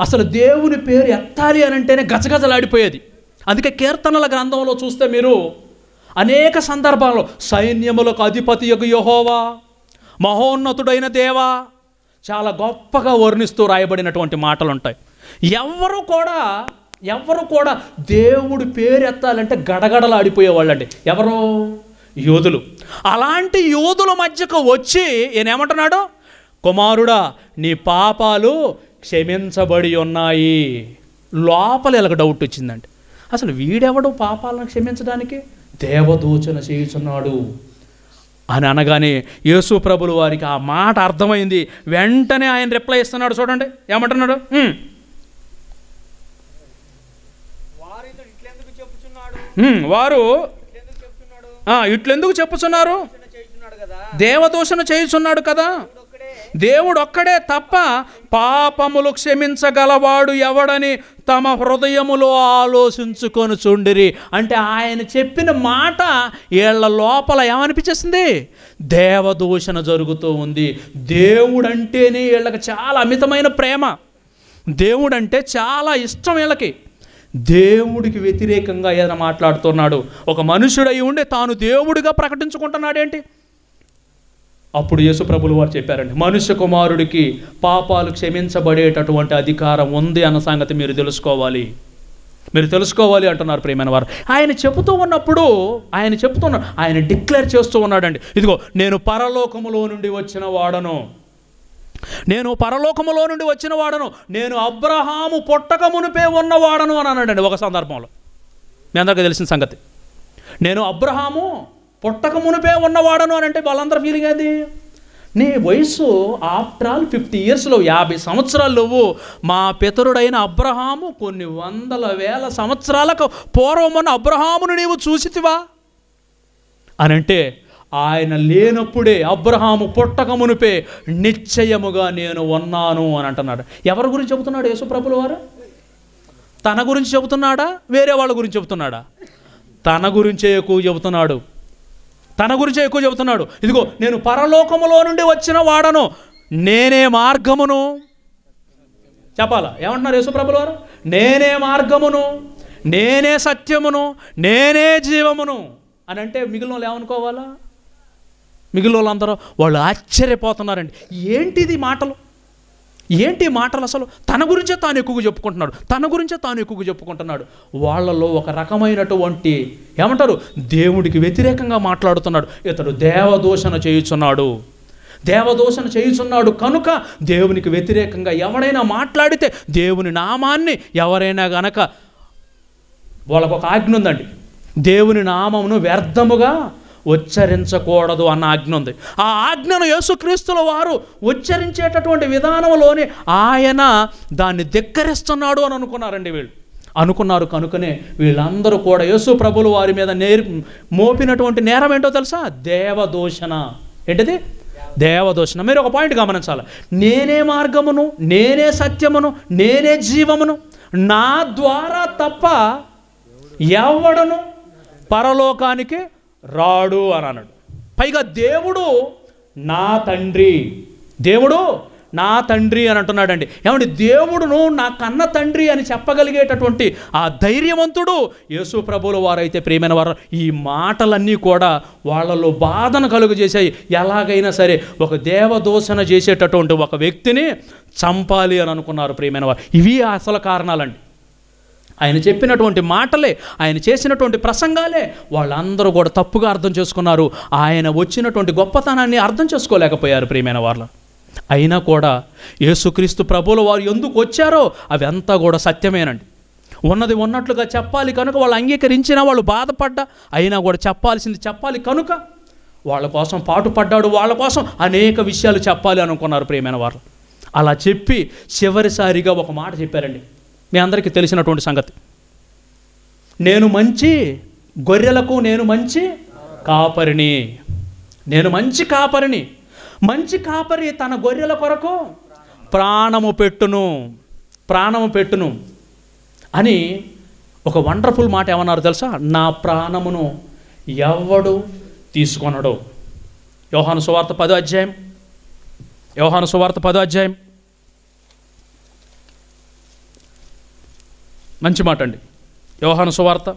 అసలు దేవుని పేరు ఎత్తాలి అని అంటేనే గజగజలాడిపోయేది. అందుకే కీర్తనల గ్రంథంలో చూస్తే మీరు అనేక సందర్భాల్లో సైన్యములకు అధిపతి యొక్క యహోవా మహోన్నతుడైన దేవా చాలా గొప్పగా వర్ణిస్తూ రాయబడినటువంటి మాటలు ఉంటాయి ఎవరు కూడా ఎవరు కూడా దేవుడి పేరు ఎత్తాలంటే గడగడలాడిపోయేవాళ్ళండి. ఎవరు? యోధులు అలాంటి యోధుల మధ్యకు వచ్చి ఈయన ఏమంటున్నాడు కుమారుడా నీ పాపాలు క్షమించబడి ఉన్నాయి. లోపల ఇలాగ డౌట్ వచ్చిందండి అసలు వీడెవడు పాపాలను క్షమించడానికి? దేవదూచన చేయుచున్నాడు. అని అనగానే యేసు ప్రభులు వారికి ఆ మాట అర్థమైంది. వెంటనే ఆయన రిప్లై ఇస్తున్నాడు చూడండి. ఏమంటున్నాడు? "హ్మ్, వారు ఇట్లెందుకు చెప్పుచున్నాడు? హ్మ్, వారు ఇట్లెందుకు చెప్తున్నాడు "ఆ, ఇట్లెందుకు చెప్పుచున్నారు? దేవదూషణ చేయుచున్నాడు కదా? దేవుడొక్కడే దేవుడు ఒక్కడే తప్ప పాపములు క్షమించగలవాడు ఎవడని తమ హృదయములో ఆలోచించుకొని చూండిరి. అంటే ఆయన చెప్పిన మాట వీళ్ళ లోపల ఏమనిపించేసింది? దేవదూషణ జరుగుతూ ఉంది. దేవుడంటేనే వీళ్ళకి చాలా అమితమైన ప్రేమ. దేవుడంటే చాలా ఇష్టం వీళ్ళకి దేవుడికి వ్యతిరేకంగా ఏదైనా మాట్లాడుతున్నాడు. ఒక మనుషుడై ఉండి తాను దేవుడిగా ప్రకటించుకుంటున్నాడేంటి? అప్పుడు యేసుప్రభులు వారు చెప్పారండి మనుష్య కుమారుడికి పాపాలు క్షమించబడేటటువంటి అధికారం ఉంది అన్న సంగతి మీరు తెలుసుకోవాలి. మీరు తెలుసుకోవాలి అంటున్నారు ప్రియమైన వారు. ఆయన చెబుతూ ఉన్నప్పుడు ఆయన చెబుతున్న ఆయన డిక్లేర్ చేస్తూ ఉన్నాడండి ఇదిగో నేను పరలోకములో నుండి వచ్చిన వాడను. నేను పరలోకములో నుండి వచ్చిన వాడను. నేను అబ్రహాము పుట్టక మునిపే ఉన్నవాడను అని అన్నాడండి ఒక సందర్భంలో. మీ అందరికీ తెలిసిన సంగతి. నేను అబ్రహాము పుట్టక మునిపే ఉన్నవాడను అని అంటే వాళ్ళందరూ ఫీలింగ్ అది నీ వయసు ఆఫ్టర్ ఆల్ ఫిఫ్టీ ఇయర్స్లో యాభై సంవత్సరాలు నువ్వు. మా పితరుడైన అబ్రహాము కొన్ని వందల వేల సంవత్సరాలకు పూర్వమున్న అబ్రహామును నీవు చూసితివా? అని అంటే ఆయన లేనప్పుడే అబ్రహాము పుట్టకమునిపే నిశ్చయముగా నేను ఉన్నాను అని అంటున్నాడు. ఎవరి గురించి చెబుతున్నాడు యేసుప్రభుల వారు? తన గురించి చెబుతున్నాడా? వేరే వాళ్ళ గురించి చెబుతున్నాడా? తన గురించే ఎక్కువ చెబుతున్నాడు. తన గురించే ఎక్కువ చెబుతున్నాడు. ఇదిగో నేను పరలోకములో నుండి వచ్చిన వాడను. నేనే మార్గమును. చెప్పాలా? ఏమంటున్నారు యేసుప్రభుల వారు? నేనే మార్గమును. నేనే సత్యమును. నేనే జీవమును. అని అంటే మిగిలిన వాళ్ళు ఏమనుకోవాలా? మిగిలిన వాళ్ళందరూ వాళ్ళు ఆశ్చర్యపోతున్నారండి. ఏంటిది మాటలు? ఏంటి మాటలు అసలు? తన గురించే తాను ఎక్కువగా చెప్పుకుంటున్నాడు. తన గురించే తాను ఎక్కువగా చెప్పుకుంటున్నాడు. వాళ్ళలో ఒక రకమైనటువంటి ఏమంటారు? దేవుడికి వ్యతిరేకంగా మాట్లాడుతున్నాడు. ఇతడు దేవదూషణ చేయుచున్నాడు. దేవదూషణ చేయుచున్నాడు కనుక దేవునికి వ్యతిరేకంగా ఎవడైనా మాట్లాడితే దేవుని నామాన్ని ఎవరైనా గనక వాళ్ళకు ఒక ఆజ్ఞ ఉందండి. దేవుని నామమును వ్యర్థముగా ఉచ్చరించకూడదు అన్న ఆజ్ఞ ఉంది. ఆ ఆజ్ఞను యేసుక్రీస్తుల వారు ఉచ్చరించేటటువంటి విధానంలోనే ఆయన దాన్ని ధిక్కరిస్తున్నాడు అని అనుకున్నారండి వీళ్ళు. అనుకున్నారు కనుకనే వీళ్ళందరూ కూడా యేసు ప్రభులు వారి మీద నేర్ మోపినటువంటి నేరం ఏంటో తెలుసా? దేవదూషణ. ఏంటిది? దేవదూషణ. మీరు ఒక పాయింట్ గమనించాలి. నేనే మార్గమును నేనే సత్యమును నేనే జీవమును నా ద్వారా తప్ప ఎవడను పరలోకానికి రాడు అని అన్నాడు. పైగా దేవుడు నా తండ్రి. దేవుడు నా తండ్రి అని అంటున్నాడండి. ఏమండి దేవుడును నా కన్న తండ్రి అని చెప్పగలిగేటటువంటి ఆ ధైర్యవంతుడు యేసు ప్రభుల వారైతే ప్రియమైన వారు ఈ మాటలన్నీ కూడా వాళ్ళలో బాధను కలుగు చేశాయి. ఎలాగైనా సరే ఒక దేవదోషణ చేసేటటువంటి ఒక వ్యక్తిని చంపాలి అని అనుకున్నారు ప్రియమైన వారు. ఇవి అసలు కారణాలండి. ఆయన చెప్పినటువంటి మాటలే ఆయన చేసినటువంటి ప్రసంగాలే వాళ్ళందరూ కూడా తప్పుగా అర్థం చేసుకున్నారు. ఆయన వచ్చినటువంటి గొప్పతనాన్ని అర్థం చేసుకోలేకపోయారు ప్రియమైన వాళ్ళు అయినా కూడా యేసుక్రీస్తు ప్రభువుల వారు ఎందుకు వచ్చారో అవి అంతా కూడా సత్యమేనండి. ఉన్నది ఉన్నట్లుగా చెప్పాలి కనుక వాళ్ళు అంగీకరించినా వాళ్ళు బాధపడ్డా అయినా కూడా చెప్పాల్సింది చెప్పాలి కనుక వాళ్ళ కోసం పాటుపడ్డాడు వాళ్ళ కోసం అనేక విషయాలు చెప్పాలి అనుకున్నారు ప్రియమైన వారు అలా చెప్పి చివరిసారిగా ఒక మాట చెప్పారండి. మీ అందరికీ తెలిసినటువంటి సంగతి. నేను మంచి గొర్రెలకు నేను మంచి కాపరిని. నేను మంచి కాపరిని. మంచి కాపరి తన గొర్రెల కొరకు ప్రాణము పెట్టును. ప్రాణము పెట్టును. అని ఒక వండర్ఫుల్ మాట ఏమన్నారు తెలుసా? నా ప్రాణమును ఎవడు తీసుకొనడు. యోహాను సువార్త పదో అధ్యాయం. యోహాను సువార్త పదో అధ్యాయం. మంచి మాట అండి. యోహాను సువార్త.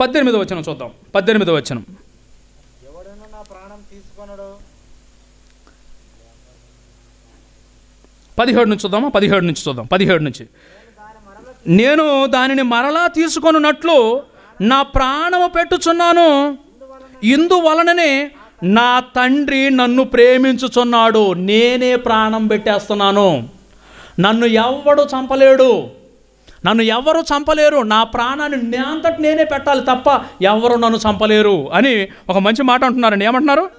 పద్దెనిమిదో వచనం చూద్దాం. పద్దెనిమిదో వచనం. పదిహేడు నుంచి చూద్దామా? పదిహేడు నుంచి చూద్దాం. పదిహేడు నుంచి. నేను దానిని మరలా తీసుకొనున్నట్లు నా ప్రాణము పెట్టుచున్నాను. ఇందువలననే నా తండ్రి నన్ను ప్రేమించుచున్నాడు. నేనే ప్రాణం పెట్టేస్తున్నాను. నన్ను ఎవ్వడు చంపలేడు. నన్ను ఎవరు చంపలేరు. నా ప్రాణాన్ని నే అంతటి నేనే పెట్టాలి తప్ప ఎవరు నన్ను చంపలేరు అని ఒక మంచి మాట అంటున్నారండి. ఏమంటున్నారు?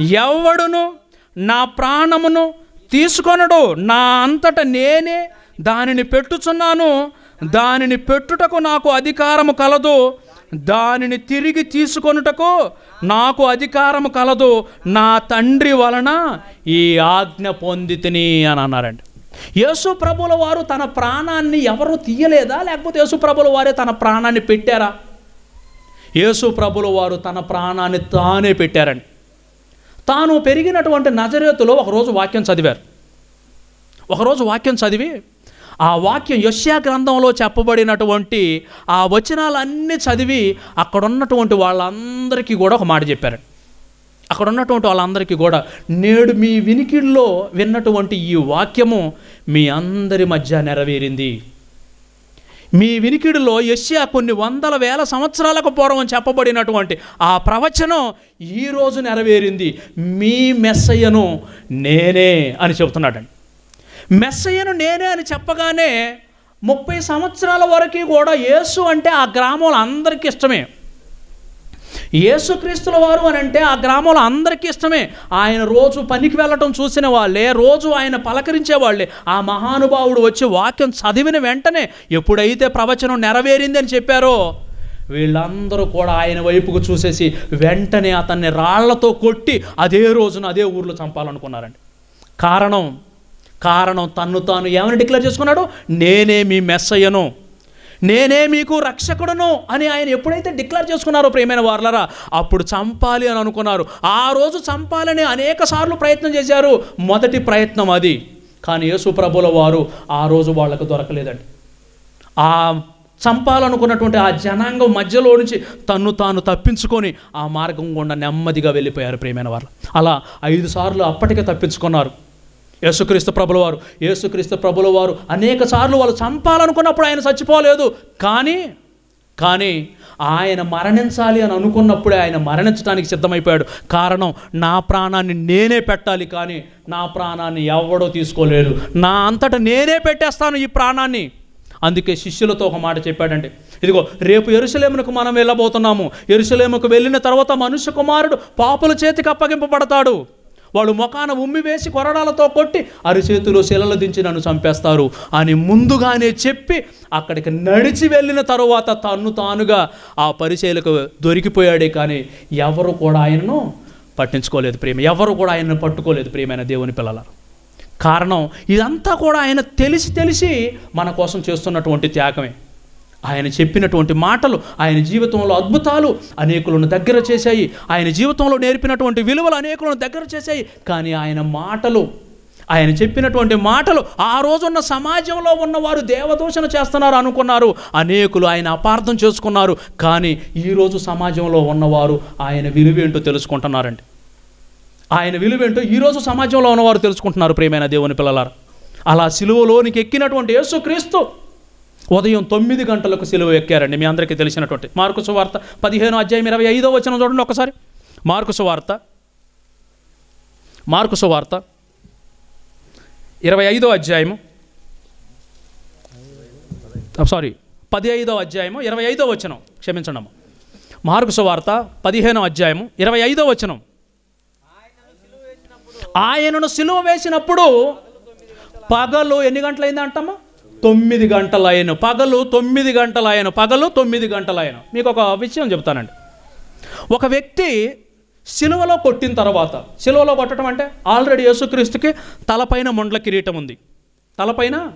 ఎవడును నా ప్రాణమును తీసుకొనడు. నా అంతట నేనే దానిని పెట్టుచున్నాను. దానిని పెట్టుటకు నాకు అధికారము కలదు. దానిని తిరిగి తీసుకొనుటకు నాకు అధికారము కలదు. నా తండ్రి వలన ఈ ఆజ్ఞ పొందితిని అని అన్నారండి. యేసు ప్రభుల వారు తన ప్రాణాన్ని ఎవరు తీయలేదా? లేకపోతే యేసు ప్రభుల వారే తన ప్రాణాన్ని పెట్టారా? యేసు ప్రభుల వారు తన ప్రాణాన్ని తానే పెట్టారండి. తాను పెరిగినటువంటి నజరేతులో ఒకరోజు వాక్యం చదివారు. ఒకరోజు వాక్యం చదివి ఆ వాక్యం యశ్యా గ్రంథంలో చెప్పబడినటువంటి ఆ వచనాలన్నీ చదివి అక్కడ ఉన్నటువంటి వాళ్ళందరికీ కూడా ఒక మాట చెప్పారు. అక్కడ ఉన్నటువంటి వాళ్ళందరికీ కూడా నేడు మీ వినికిడిలో విన్నటువంటి ఈ వాక్యము మీ అందరి మధ్య నెరవేరింది. మీ వినికిడిలో యశ్యా కొన్ని వందల వేల సంవత్సరాలకు పూర్వం చెప్పబడినటువంటి ఆ ప్రవచనం ఈరోజు నెరవేరింది. మీ మెస్సయ్యను నేనే అని చెబుతున్నాడండి. మెస్సయ్యను నేనే అని చెప్పగానే ముప్పై సంవత్సరాల వరకు కూడా యేసు అంటే ఆ గ్రామంలో అందరికీ ఇష్టమే. యేసుక్రీస్తుల వారు అని అంటే ఆ గ్రామంలో అందరికీ ఇష్టమే. ఆయన రోజు పనికి వెళ్ళటం చూసిన వాళ్ళే రోజు ఆయన పలకరించే వాళ్ళే. ఆ మహానుభావుడు వచ్చి వాక్యం చదివిన వెంటనే ఎప్పుడైతే ప్రవచనం నెరవేరింది అని చెప్పారో వీళ్ళందరూ కూడా ఆయన వైపుకు చూసేసి వెంటనే అతన్ని రాళ్ళతో కొట్టి అదే రోజున అదే ఊర్లో చంపాలనుకున్నారండి. కారణం కారణం తన్ను తాను ఏమని డిక్లేర్ చేసుకున్నాడు? నేనే మీ మెస్సయ్యను. నేనే మీకు రక్షకుడను అని ఆయన ఎప్పుడైతే డిక్లేర్ చేసుకున్నారో ప్రేమైన వార్లరా అప్పుడు చంపాలి అని అనుకున్నారు. ఆ రోజు చంపాలని అనేక సార్లు ప్రయత్నం చేశారు. మొదటి ప్రయత్నం అది. కానీ యేసు ప్రభుల వారు ఆ రోజు వాళ్ళకు దొరకలేదండి. ఆ చంపాలనుకున్నటువంటి ఆ జనాంగం మధ్యలో నుంచి తన్ను తాను తప్పించుకొని ఆ మార్గం గుండా నెమ్మదిగా వెళ్ళిపోయారు ప్రేమైన వారు అలా ఐదు సార్లు అప్పటికే తప్పించుకున్నారు. యేసుక్రీస్తు ప్రభుల వారు యేసుక్రీస్తు ప్రభుల వారు అనేక సార్లు వాళ్ళు చంపాలనుకున్నప్పుడు ఆయన చచ్చిపోలేదు. కానీ కానీ ఆయన మరణించాలి అని అనుకున్నప్పుడే ఆయన మరణించడానికి సిద్ధమైపోయాడు. కారణం నా ప్రాణాన్ని నేనే పెట్టాలి కానీ నా ప్రాణాన్ని ఎవడో తీసుకోలేడు నా అంతటా నేనే పెట్టేస్తాను ఈ ప్రాణాన్ని. అందుకే శిష్యులతో ఒక మాట చెప్పాడండి. ఇదిగో రేపు ఎరుసలేమునకు మనం వెళ్ళబోతున్నాము. ఎరుసలేముకు వెళ్ళిన తర్వాత మనుష్య కుమారుడు పాపుల చేతికి అప్పగింపబడతాడు. వాళ్ళు ముఖాన ఉమ్మి వేసి కొరడాలతో కొట్టి అరిచేతిలో శిలలు దించి నన్ను చంపేస్తారు అని ముందుగానే చెప్పి అక్కడికి నడిచి వెళ్ళిన తరువాత తన్ను తానుగా ఆ పరిచయలకు దొరికిపోయాడే కానీ ఎవరు కూడా ఆయనను పట్టించుకోలేదు ప్రేమ. ఎవరు కూడా ఆయనను పట్టుకోలేదు ప్రియమైన దేవుని పిల్లల. కారణం ఇదంతా కూడా ఆయన తెలిసి తెలిసి మన కోసం చేస్తున్నటువంటి త్యాగమే. ఆయన చెప్పినటువంటి మాటలు ఆయన జీవితంలో అద్భుతాలు అనేకులను దగ్గర చేశాయి. ఆయన జీవితంలో నేర్పినటువంటి విలువలు అనేకులను దగ్గర చేశాయి. కానీ ఆయన మాటలు ఆయన చెప్పినటువంటి మాటలు ఆ రోజున్న సమాజంలో ఉన్నవారు దేవదూషణ చేస్తున్నారు అనుకున్నారు. అనేకులు ఆయన అపార్థం చేసుకున్నారు. కానీ ఈరోజు సమాజంలో ఉన్నవారు ఆయన విలువేంటో తెలుసుకుంటున్నారండి. ఆయన విలువేంటో ఈరోజు సమాజంలో ఉన్నవారు తెలుసుకుంటున్నారు ప్రియమైన దేవుని పిల్లలారు. అలా సిలువలోనికి ఎక్కినటువంటి యేసుక్రీస్తు ఉదయం తొమ్మిది గంటలకు సిలువ ఎక్కారండి. మీ అందరికీ తెలిసినటువంటి మార్కు సువార్త పదిహేను అధ్యాయం ఇరవై ఐదో వచ్చిన చూడండి ఒకసారి. మార్కు సువార్త మార్కు సువార్త ఇరవై ఐదో అధ్యాయము. సారీ పది ఐదో అధ్యాయము ఇరవై ఐదో వచనం. క్షమించండి అమ్మ. మార్కు సువార్త పదిహేనో అధ్యాయము ఇరవై ఐదో వచనం. ఆయనను సిలువ వేసినప్పుడు పగలు ఎన్ని గంటలైంది అంటమ్మా తొమ్మిది గంటలైన పగలు తొమ్మిది గంటలైన పగలు తొమ్మిది గంటలైన. మీకు ఒక విషయం చెప్తానండి ఒక వ్యక్తి సిలువలో కొట్టిన తర్వాత సిలువలో కొట్టడం అంటే ఆల్రెడీ యేసుక్రీస్తుకి తలపైన ముండ్ల కిరీటం ఉంది. తలపైన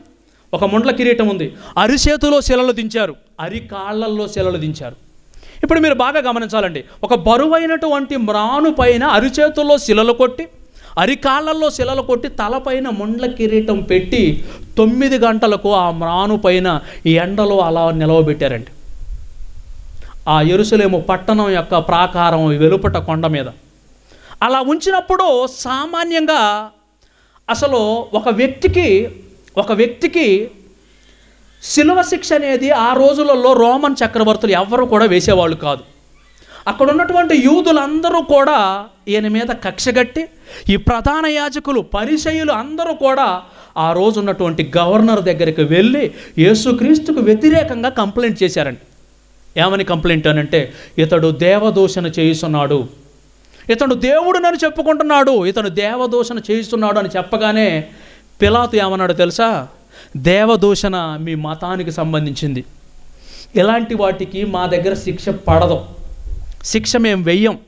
ఒక ముండ్ల కిరీటం ఉంది. అరిచేతులో శిలలు దించారు. అరికాళ్ళల్లో శిలలు దించారు. ఇప్పుడు మీరు బాగా గమనించాలండి. ఒక బరువైనటువంటి మ్రాను పైన అరిచేతుల్లో శిలలు కొట్టి అరికాళ్ళలో శిలలు కొట్టి తలపైన ముండ్ల కిరీటం పెట్టి తొమ్మిది గంటలకు ఆ మ్రాను పైన ఈ ఎండలో అలా నిలవబెట్టారండి ఆ ఎరుసలేము పట్టణం యొక్క ప్రాకారం వెలుపట కొండ మీద. అలా ఉంచినప్పుడు సామాన్యంగా అసలు ఒక వ్యక్తికి ఒక వ్యక్తికి శిలువ శిక్ష అనేది ఆ రోజులలో రోమన్ చక్రవర్తులు ఎవరు కూడా వేసేవాళ్ళు కాదు. అక్కడ ఉన్నటువంటి యూదులందరూ కూడా ఈయన మీద కక్షగట్టి ఈ ప్రధాన యాజకులు పరిచయులు అందరూ కూడా ఆ రోజు ఉన్నటువంటి గవర్నర్ దగ్గరికి వెళ్ళి యేసుక్రీస్తుకు వ్యతిరేకంగా కంప్లైంట్ చేశారండి ఏమని కంప్లైంట్ అని అంటే ఇతడు దేవదూషణ చేయిస్తున్నాడు. ఇతడు దేవుడు నన్ను చెప్పుకుంటున్నాడు. ఇతను దేవదూషణ చేయిస్తున్నాడు అని చెప్పగానే పిలాతు ఏమన్నాడు తెలుసా? దేవదూషణ మీ మతానికి సంబంధించింది. ఇలాంటి వాటికి మా దగ్గర శిక్ష పడదు. శిక్ష మేము వెయ్యం.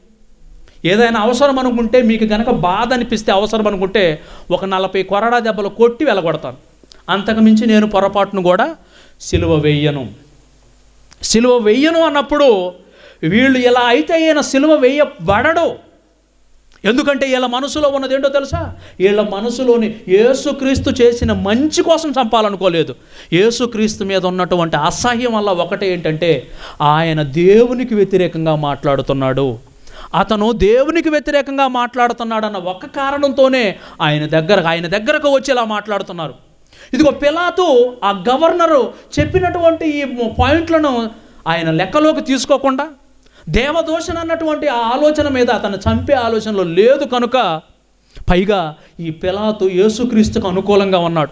ఏదైనా అవసరం అనుకుంటే మీకు కనుక బాధ అనిపిస్తే అవసరం అనుకుంటే ఒక నలభై కొరడా దెబ్బలు కొట్టి వెళ్ళగొడతాను. అంతకుమించి నేను పొరపాటును కూడా సిలువ వెయ్యను. సిలువ వెయ్యను అన్నప్పుడు వీళ్ళు ఇలా అయితే ఈయన సిలువ వెయ్యబడడు. ఎందుకంటే వీళ్ళ మనసులో ఉన్నది ఏంటో తెలుసా? వీళ్ళ మనసులోని యేసుక్రీస్తు చేసిన మంచి కోసం చంపాలనుకోలేదు. యేసుక్రీస్తు మీద ఉన్నటువంటి అసహ్యం వల్ల ఒకటే ఏంటంటే ఆయన దేవునికి వ్యతిరేకంగా మాట్లాడుతున్నాడు. అతను దేవునికి వ్యతిరేకంగా మాట్లాడుతున్నాడన్న ఒక కారణంతోనే ఆయన దగ్గర ఆయన దగ్గరకు వచ్చి ఇలా మాట్లాడుతున్నారు. ఇదిగో పిలాతు ఆ గవర్నరు చెప్పినటువంటి ఈ పాయింట్లను ఆయన లెక్కలోకి తీసుకోకుండా దేవదోషణ అన్నటువంటి ఆ ఆలోచన మీద అతను చంపే ఆలోచనలో లేదు కనుక పైగా ఈ పిలాతు యేసుక్రీస్తుకు అనుకూలంగా ఉన్నాడు.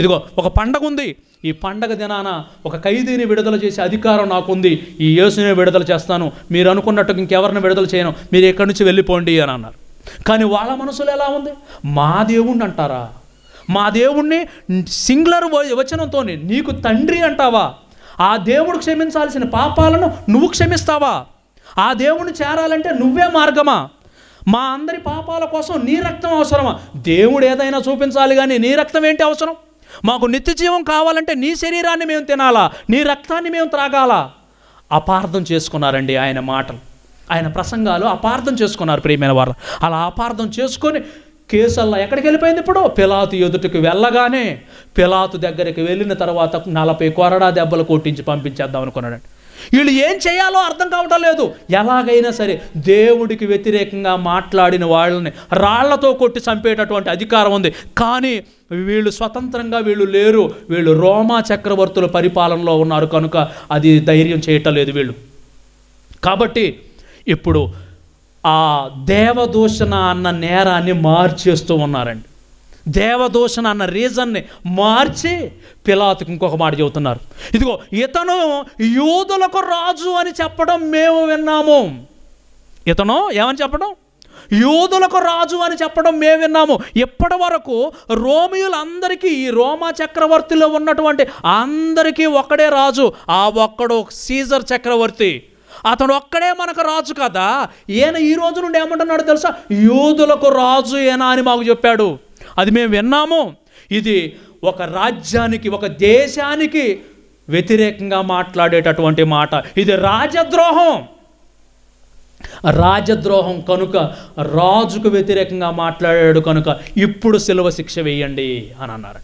ఇదిగో ఒక పండగ ఉంది. ఈ పండగ దినాన ఒక ఖైదీని విడుదల చేసే అధికారం నాకుంది. ఈ యేసుని విడుదల చేస్తాను. మీరు అనుకున్నట్టు ఇంకెవరిని విడుదల చేయను. మీరు ఎక్కడి నుంచి వెళ్ళిపోండి అని అన్నారు. కానీ వాళ్ళ మనసులో ఎలా ఉంది? మా దేవుణ్ణి అంటారా? మా దేవుణ్ణి సింగులర్ వచనంతో నీకు తండ్రి అంటావా? ఆ దేవుడు క్షమించాల్సిన పాపాలను నువ్వు క్షమిస్తావా? ఆ దేవుణ్ణి చేరాలంటే నువ్వే మార్గమా? మా అందరి పాపాల కోసం నీ రక్తం అవసరమా? దేవుడు ఏదైనా చూపించాలి కానీ నీ రక్తం ఏంటి అవసరం? మాకు నిత్య జీవం కావాలంటే నీ శరీరాన్ని మేము తినాలా? నీ రక్తాన్ని మేము త్రాగాలా? అపార్థం చేసుకున్నారండి ఆయన మాటలు. ఆయన ప్రసంగాలు అపార్థం చేసుకున్నారు ప్రియమైన వారు. అలా అపార్థం చేసుకొని కేసల్లా ఎక్కడికి వెళ్ళిపోయింది ఇప్పుడు? పిలాతు ఎదుటికి వెళ్ళగానే పిలాతు దగ్గరికి వెళ్ళిన తర్వాత నలభై కొరడా దెబ్బలు కొట్టించి పంపించేద్దాం అనుకున్నాడండి. వీళ్ళు ఏం చేయాలో అర్థం కావటం లేదు. ఎలాగైనా సరే దేవుడికి వ్యతిరేకంగా మాట్లాడిన వాళ్ళని రాళ్ళతో కొట్టి చంపేటటువంటి అధికారం ఉంది. కానీ వీళ్ళు స్వతంత్రంగా వీళ్ళు లేరు. వీళ్ళు రోమా చక్రవర్తుల పరిపాలనలో ఉన్నారు కనుక అది ధైర్యం చేయటం లేదు వీళ్ళు. కాబట్టి ఇప్పుడు ఆ దేవదూషణ అన్న నేరాన్ని మార్చేస్తూ ఉన్నారండి. దేవదూషణ అన్న రీజన్ని మార్చి పిలాతుకు ఇంకొక మాట చెబుతున్నారు. ఇదిగో ఇతను యూదులకు రాజు అని చెప్పడం మేము విన్నాము. ఇతను ఏమని చెప్పడం? యూదులకు రాజు అని చెప్పడం మేము విన్నాము. ఇప్పటి వరకు రోమియులందరికీ ఈ రోమా చక్రవర్తిలో ఉన్నటువంటి అందరికీ ఒక్కడే రాజు. ఆ ఒక్కడు సీజర్ చక్రవర్తి. అతడు ఒక్కడే మనకు రాజు కదా. ఈయన ఈ రోజు నుండి ఏమంటున్నాడు తెలుసా? యూదులకు రాజు ఏనా అని మాకు చెప్పాడు. అది మేము విన్నాము. ఇది ఒక రాజ్యానికి ఒక దేశానికి వ్యతిరేకంగా మాట్లాడేటటువంటి మాట. ఇది రాజద్రోహం. రాజద్రోహం కనుక రాజుకు వ్యతిరేకంగా మాట్లాడాడు కనుక ఇప్పుడు సిలువ శిక్ష వేయండి అని అన్నారు.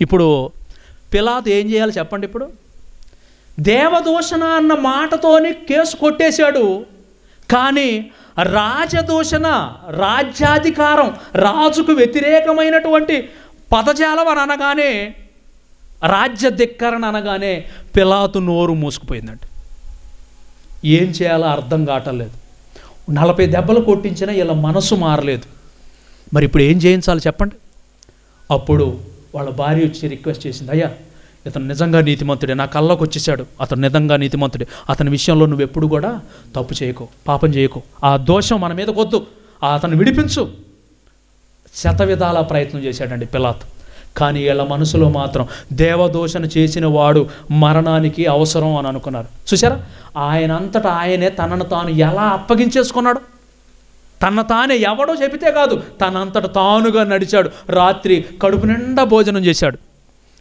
ఇప్పుడు పిలాతు ఏం చేయాలి చెప్పండి ఇప్పుడు? దేవదూషణ అన్న మాటతోని కేసు కొట్టేశాడు. కానీ రాజదూషణ రాజ్యాధికారం రాజుకు వ్యతిరేకమైనటువంటి పదజాలం అని అనగానే రాజ్య ధిక్కరణ అనగానే పిలాతు నోరు మూసుకుపోయిందండి. ఏం చేయాలో అర్థం కావట్లేదు నలభై దెబ్బలు కొట్టించినా ఇలా మనసు మారలేదు. మరి ఇప్పుడు ఏం చేయించాలి చెప్పండి? అప్పుడు వాళ్ళ భార్య వచ్చి రిక్వెస్ట్ చేసింది అయ్యా ఇతను నిజంగా నీతిమంతుడే. నా కళ్ళకు వచ్చేసాడు. అతను నిజంగా నీతిమంతుడే. అతని విషయంలో నువ్వు ఎప్పుడు కూడా తప్పు చేయకు. పాపం చేయకు. ఆ దోషం మన మీద కొద్దు అతను విడిపించు. శత విధాల ప్రయత్నం చేశాడండి పిలాత్. కానీ వీళ్ళ మనసులో మాత్రం దేవదోషణ చేసిన వాడు మరణానికి అవసరం అని అనుకున్నారు. చూసారా ఆయన అంతటా ఆయనే తనను తాను ఎలా అప్పగించేసుకున్నాడు? తన తానే ఎవడో చెబితే కాదు తనంతట తానుగా నడిచాడు. రాత్రి కడుపు నిండా భోజనం చేశాడు.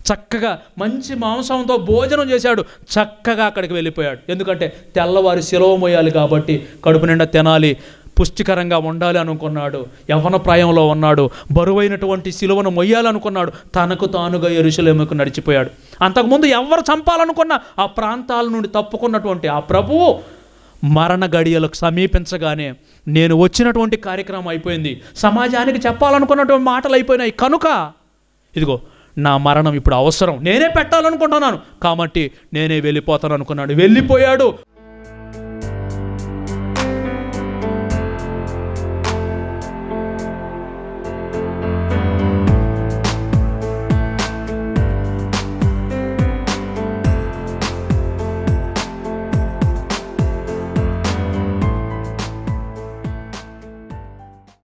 చక్కగా మంచి మాంసంతో భోజనం చేశాడు. చక్కగా అక్కడికి వెళ్ళిపోయాడు. ఎందుకంటే తెల్లవారి సెలవు మోయాలి కాబట్టి కడుపు నిండా తినాలి పుష్టికరంగా ఉండాలి అనుకున్నాడు. యవన ప్రాయంలో ఉన్నాడు. బరువైనటువంటి సిలువను మొయ్యాలనుకున్నాడు తనకు తానుగా ఎరుశలేముకు నడిచిపోయాడు. అంతకుముందు ఎవరు చంపాలనుకున్న ఆ ప్రాంతాల నుండి తప్పుకున్నటువంటి ఆ ప్రభువు మరణ గడియలకు సమీపించగానే నేను వచ్చినటువంటి కార్యక్రమం అయిపోయింది. సమాజానికి చెప్పాలనుకున్నటువంటి మాటలు అయిపోయినాయి. కనుక ఇదిగో నా మరణం ఇప్పుడు అవసరం. నేనే పెట్టాలనుకుంటున్నాను. కాబట్టి నేనే వెళ్ళిపోతాను అనుకున్నాడు. వెళ్ళిపోయాడు.